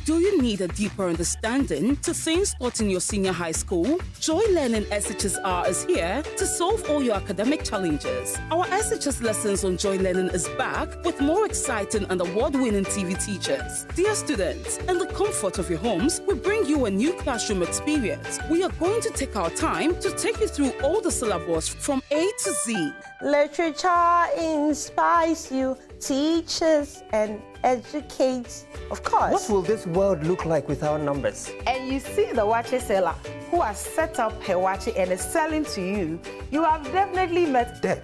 Do you need a deeper understanding to things taught in your senior high school? Joy Learning SHSR is here to solve all your academic challenges. Our SHS lessons on Joy Learning is back with more exciting and award winning TV teachers. Dear students, in the comfort of your homes, we bring you a new classroom experience. We are going to take our time to take you through all the syllabus from A to Z. Literature inspires you, teaches and educates, of course. What will this world look like without numbers? And you see the watch seller who has set up her watch and is selling to you, you have definitely met Debt.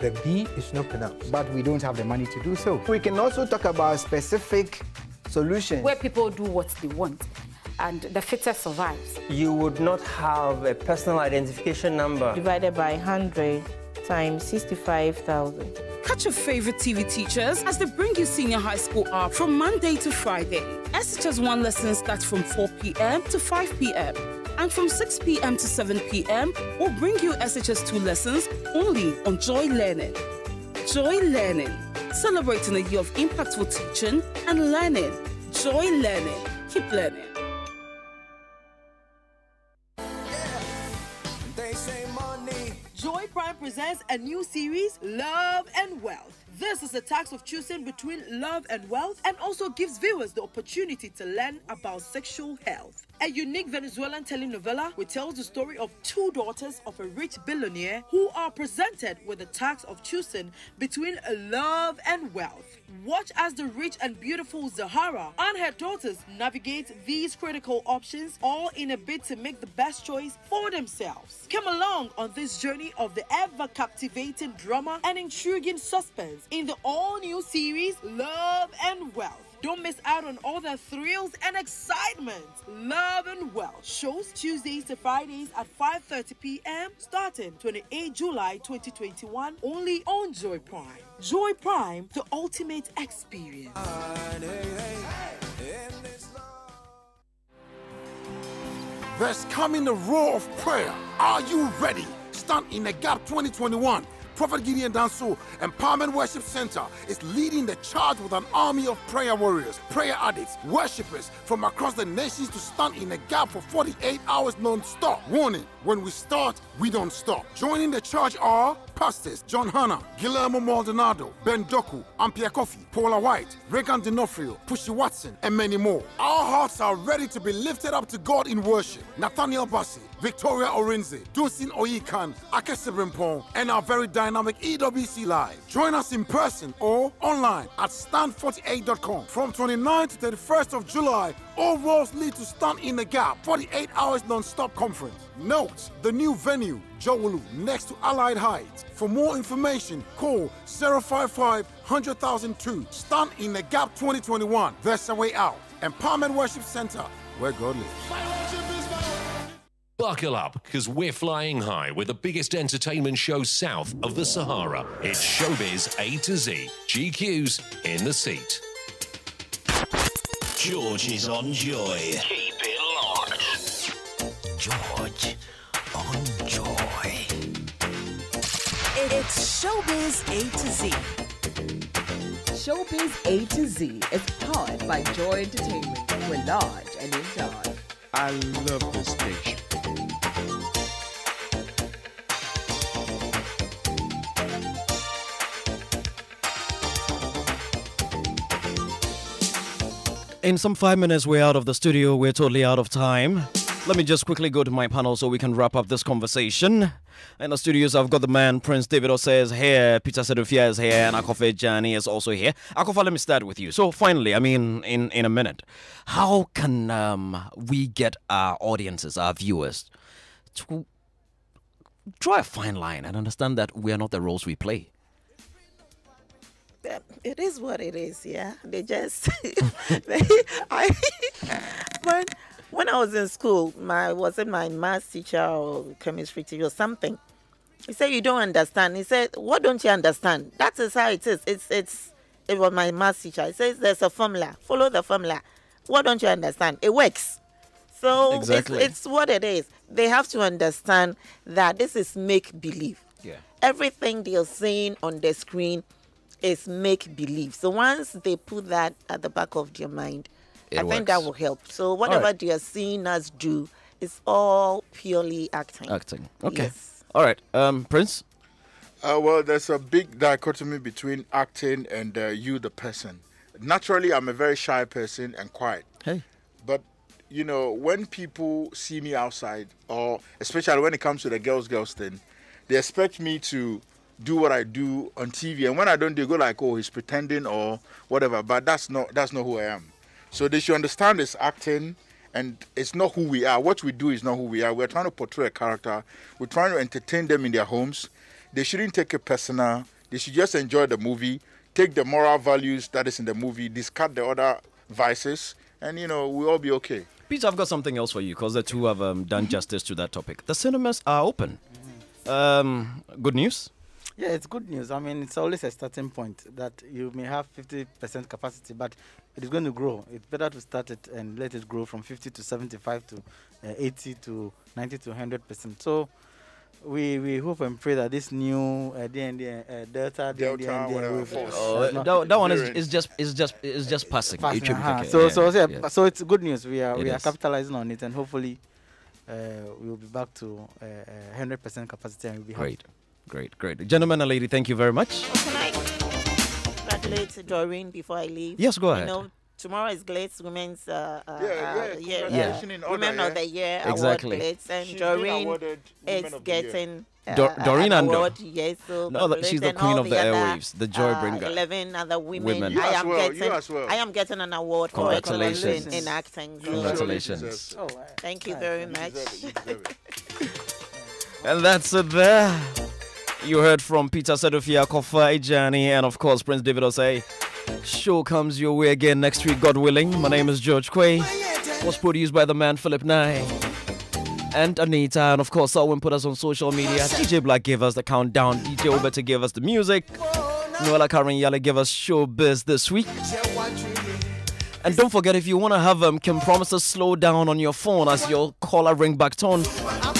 The B is not pronounced. But we don't have the money to do so. We can also talk about specific solutions. where people do what they want and the fittest survives. You would not have a personal identification number. divided by 100 times 65,000. Catch your favorite TV teachers as they bring you senior high school hour from Monday to Friday. SHS 1 lessons start from 4 p.m. to 5 p.m. And from 6 p.m. to 7 p.m., we'll bring you SHS 2 lessons only on Joy Learning. Joy Learning, celebrating a year of impactful teaching and learning. Joy Learning. Keep learning. Presents a new series, Love and Wealth. This is a task of choosing between love and wealth and also gives viewers the opportunity to learn about sexual health. A unique Venezuelan telenovela which tells the story of two daughters of a rich billionaire who are presented with the task of choosing between love and wealth. Watch as the rich and beautiful Zahara and her daughters navigate these critical options, all in a bid to make the best choice for themselves. Come along on this journey of the ever captivating drama and intriguing suspense in the all new series Love and Wealth. Don't miss out on all the thrills and excitement. Love and Wealth shows Tuesdays to Fridays at 5:30 p.m. starting 28 July 2021 only on Joy Prime. Joy Prime, the ultimate experience. There's coming the roar of prayer. Are you ready? Stand in the gap 2021. Prophet Gideon Danso Empowerment Worship Center is leading the charge with an army of prayer warriors, prayer addicts, worshippers from across the nations to stand in the gap for 48 hours non-stop. Warning, when we start, we don't stop. Joining the charge are pastors John Hanna, Guillermo Maldonado, Ben Doku, Ampia Kofi, Paula White, Regan D'Onofrio, Pushy Watson, and many more. Our hearts are ready to be lifted up to God in worship. Nathaniel Bassey, Victoria Orenze, Dunsin Oyekan, Akese Brimpong, and our very dynamic EWC Live. Join us in person or online at stand48.com from 29 to 31st of July. All roads lead to Stand in the Gap 48 hours non-stop conference. Note the new venue, Jowulu, next to Allied Heights. For more information, call 055 100002. Stand in the Gap 2021. There's a way out. Empowerment Worship Center, where God lives. Buckle up, because we're flying high with the biggest entertainment show south of the Sahara. It's Showbiz A to Z. GQ's in the seat. George is on Joy. Keep it locked. George on Joy. It's Showbiz A to Z. Showbiz A to Z is powered by Joy Entertainment. We're large and in charge. I love this station. In some five minutes, we're out of the studio. We're totally out of time. Let me just quickly go to my panel so we can wrap up this conversation. In the studios, I've got the man Prince David Osei is here, Peter Sedufia is here, and Akofa Edjeani is also here. Akofa, let me start with you. So, finally, I mean, in, in a minute, how can um, we get our audiences, our viewers, to draw a fine line and understand that we are not the roles we play? It is what it is. Yeah, they just. they, I when when I was in school, my wasn't my math teacher or chemistry teacher or something. He said you don't understand. He said, "What don't you understand? That is how it is. It's it's." It was my math teacher. He says there's a formula. Follow the formula. What don't you understand? It works. So Exactly. it's, it's what it is. They have to understand that this is make believe Yeah. everything they're seeing on the screen is make believe. So once they put that at the back of their mind, It I think that will help. So whatever right. they are seeing us do is all purely acting. Acting. Okay. Yes. All right. Um, Prince. Uh, well, there's a big dichotomy between acting and uh, you, the person. Naturally, I'm a very shy person and quiet. Hey. But you know, when people see me outside, or especially when it comes to the girls, girls thing, they expect me to do what I do on TV, and when I don't, they go like, "Oh, he's pretending" or whatever. But that's not that's not who I am. So they should understand it's acting, and it's not who we are. What we do is not who we are. We're trying to portray a character. We're trying to entertain them in their homes. They shouldn't take it personal. They should just enjoy the movie, take the moral values that is in the movie, discard the other vices, and you know we'll all be okay. Peter, I've got something else for you because the two have um, done justice to that topic. The cinemas are open. Um, good news. Yeah, it's good news. I mean, it's always a starting point that you may have 50% capacity, but it is going to grow. It's better to start it and let it grow from 50 to 75 to uh, 80 to 90 to 100%. So we we hope and pray that this new uh, DND, uh, Delta, Delta, DND, whatever wave. Oh, that, that one is, is just is just is just passing. Passing, It uh-huh. okay. So so yeah, yeah. so it's good news. We are It we are capitalizing on it, and hopefully uh, we will be back to uh, uh, 100% capacity, and we'll be happy. Great, great, great. Gentlemen and lady, thank you very much. Can I congratulate Doreen before I leave? Yes, go ahead. You know, tomorrow is Glitz Women's uh, uh, Yeah, uh, yeah, year, congratulations uh, in order, Women yeah. of the Year Exactly. award Glitz, and She's Doreen is of the Year. getting. Uh, Dor- uh, Doreen an Andoh. award, yes, so No, that- she's the congratulations, queen of the other, airwaves, the joy uh, bringer. Eleven other women. Women. You I am well, getting. as well. I am getting an award for Congratulations. excellence in, in acting. So Congratulations. Oh, Thank you very You much. deserve it, you deserve it. And that's it there. You heard from Peter Sedufia, Akofa Edjeani, and of course Prince David Osei. Show comes your way again next week, God willing. My name is George Quaye. Was produced by the man Philip Nye. And Anita, and of course, Alwyn put us on social media. DJ Black gave us the countdown. DJ Obeto gave us the music. Noella Karen Yale gave us showbiz this week. And don't forget, if you want to have them, um, Kim to slow down on your phone as your caller ring back tone,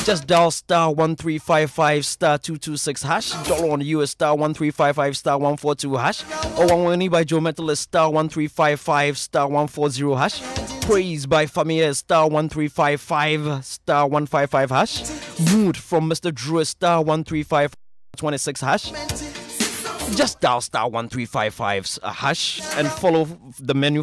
just dial star 1355 star 226 hash. Dollar on the US star 1355 star 142 hash. Or one winning by Joe Mettle is star 1355 star 140 hash. Praise by Famia star 1355 star 155 hash. Mood from Mr. Drew is star 135 26 hash. Just dial star 1355 uh, hash and follow the menu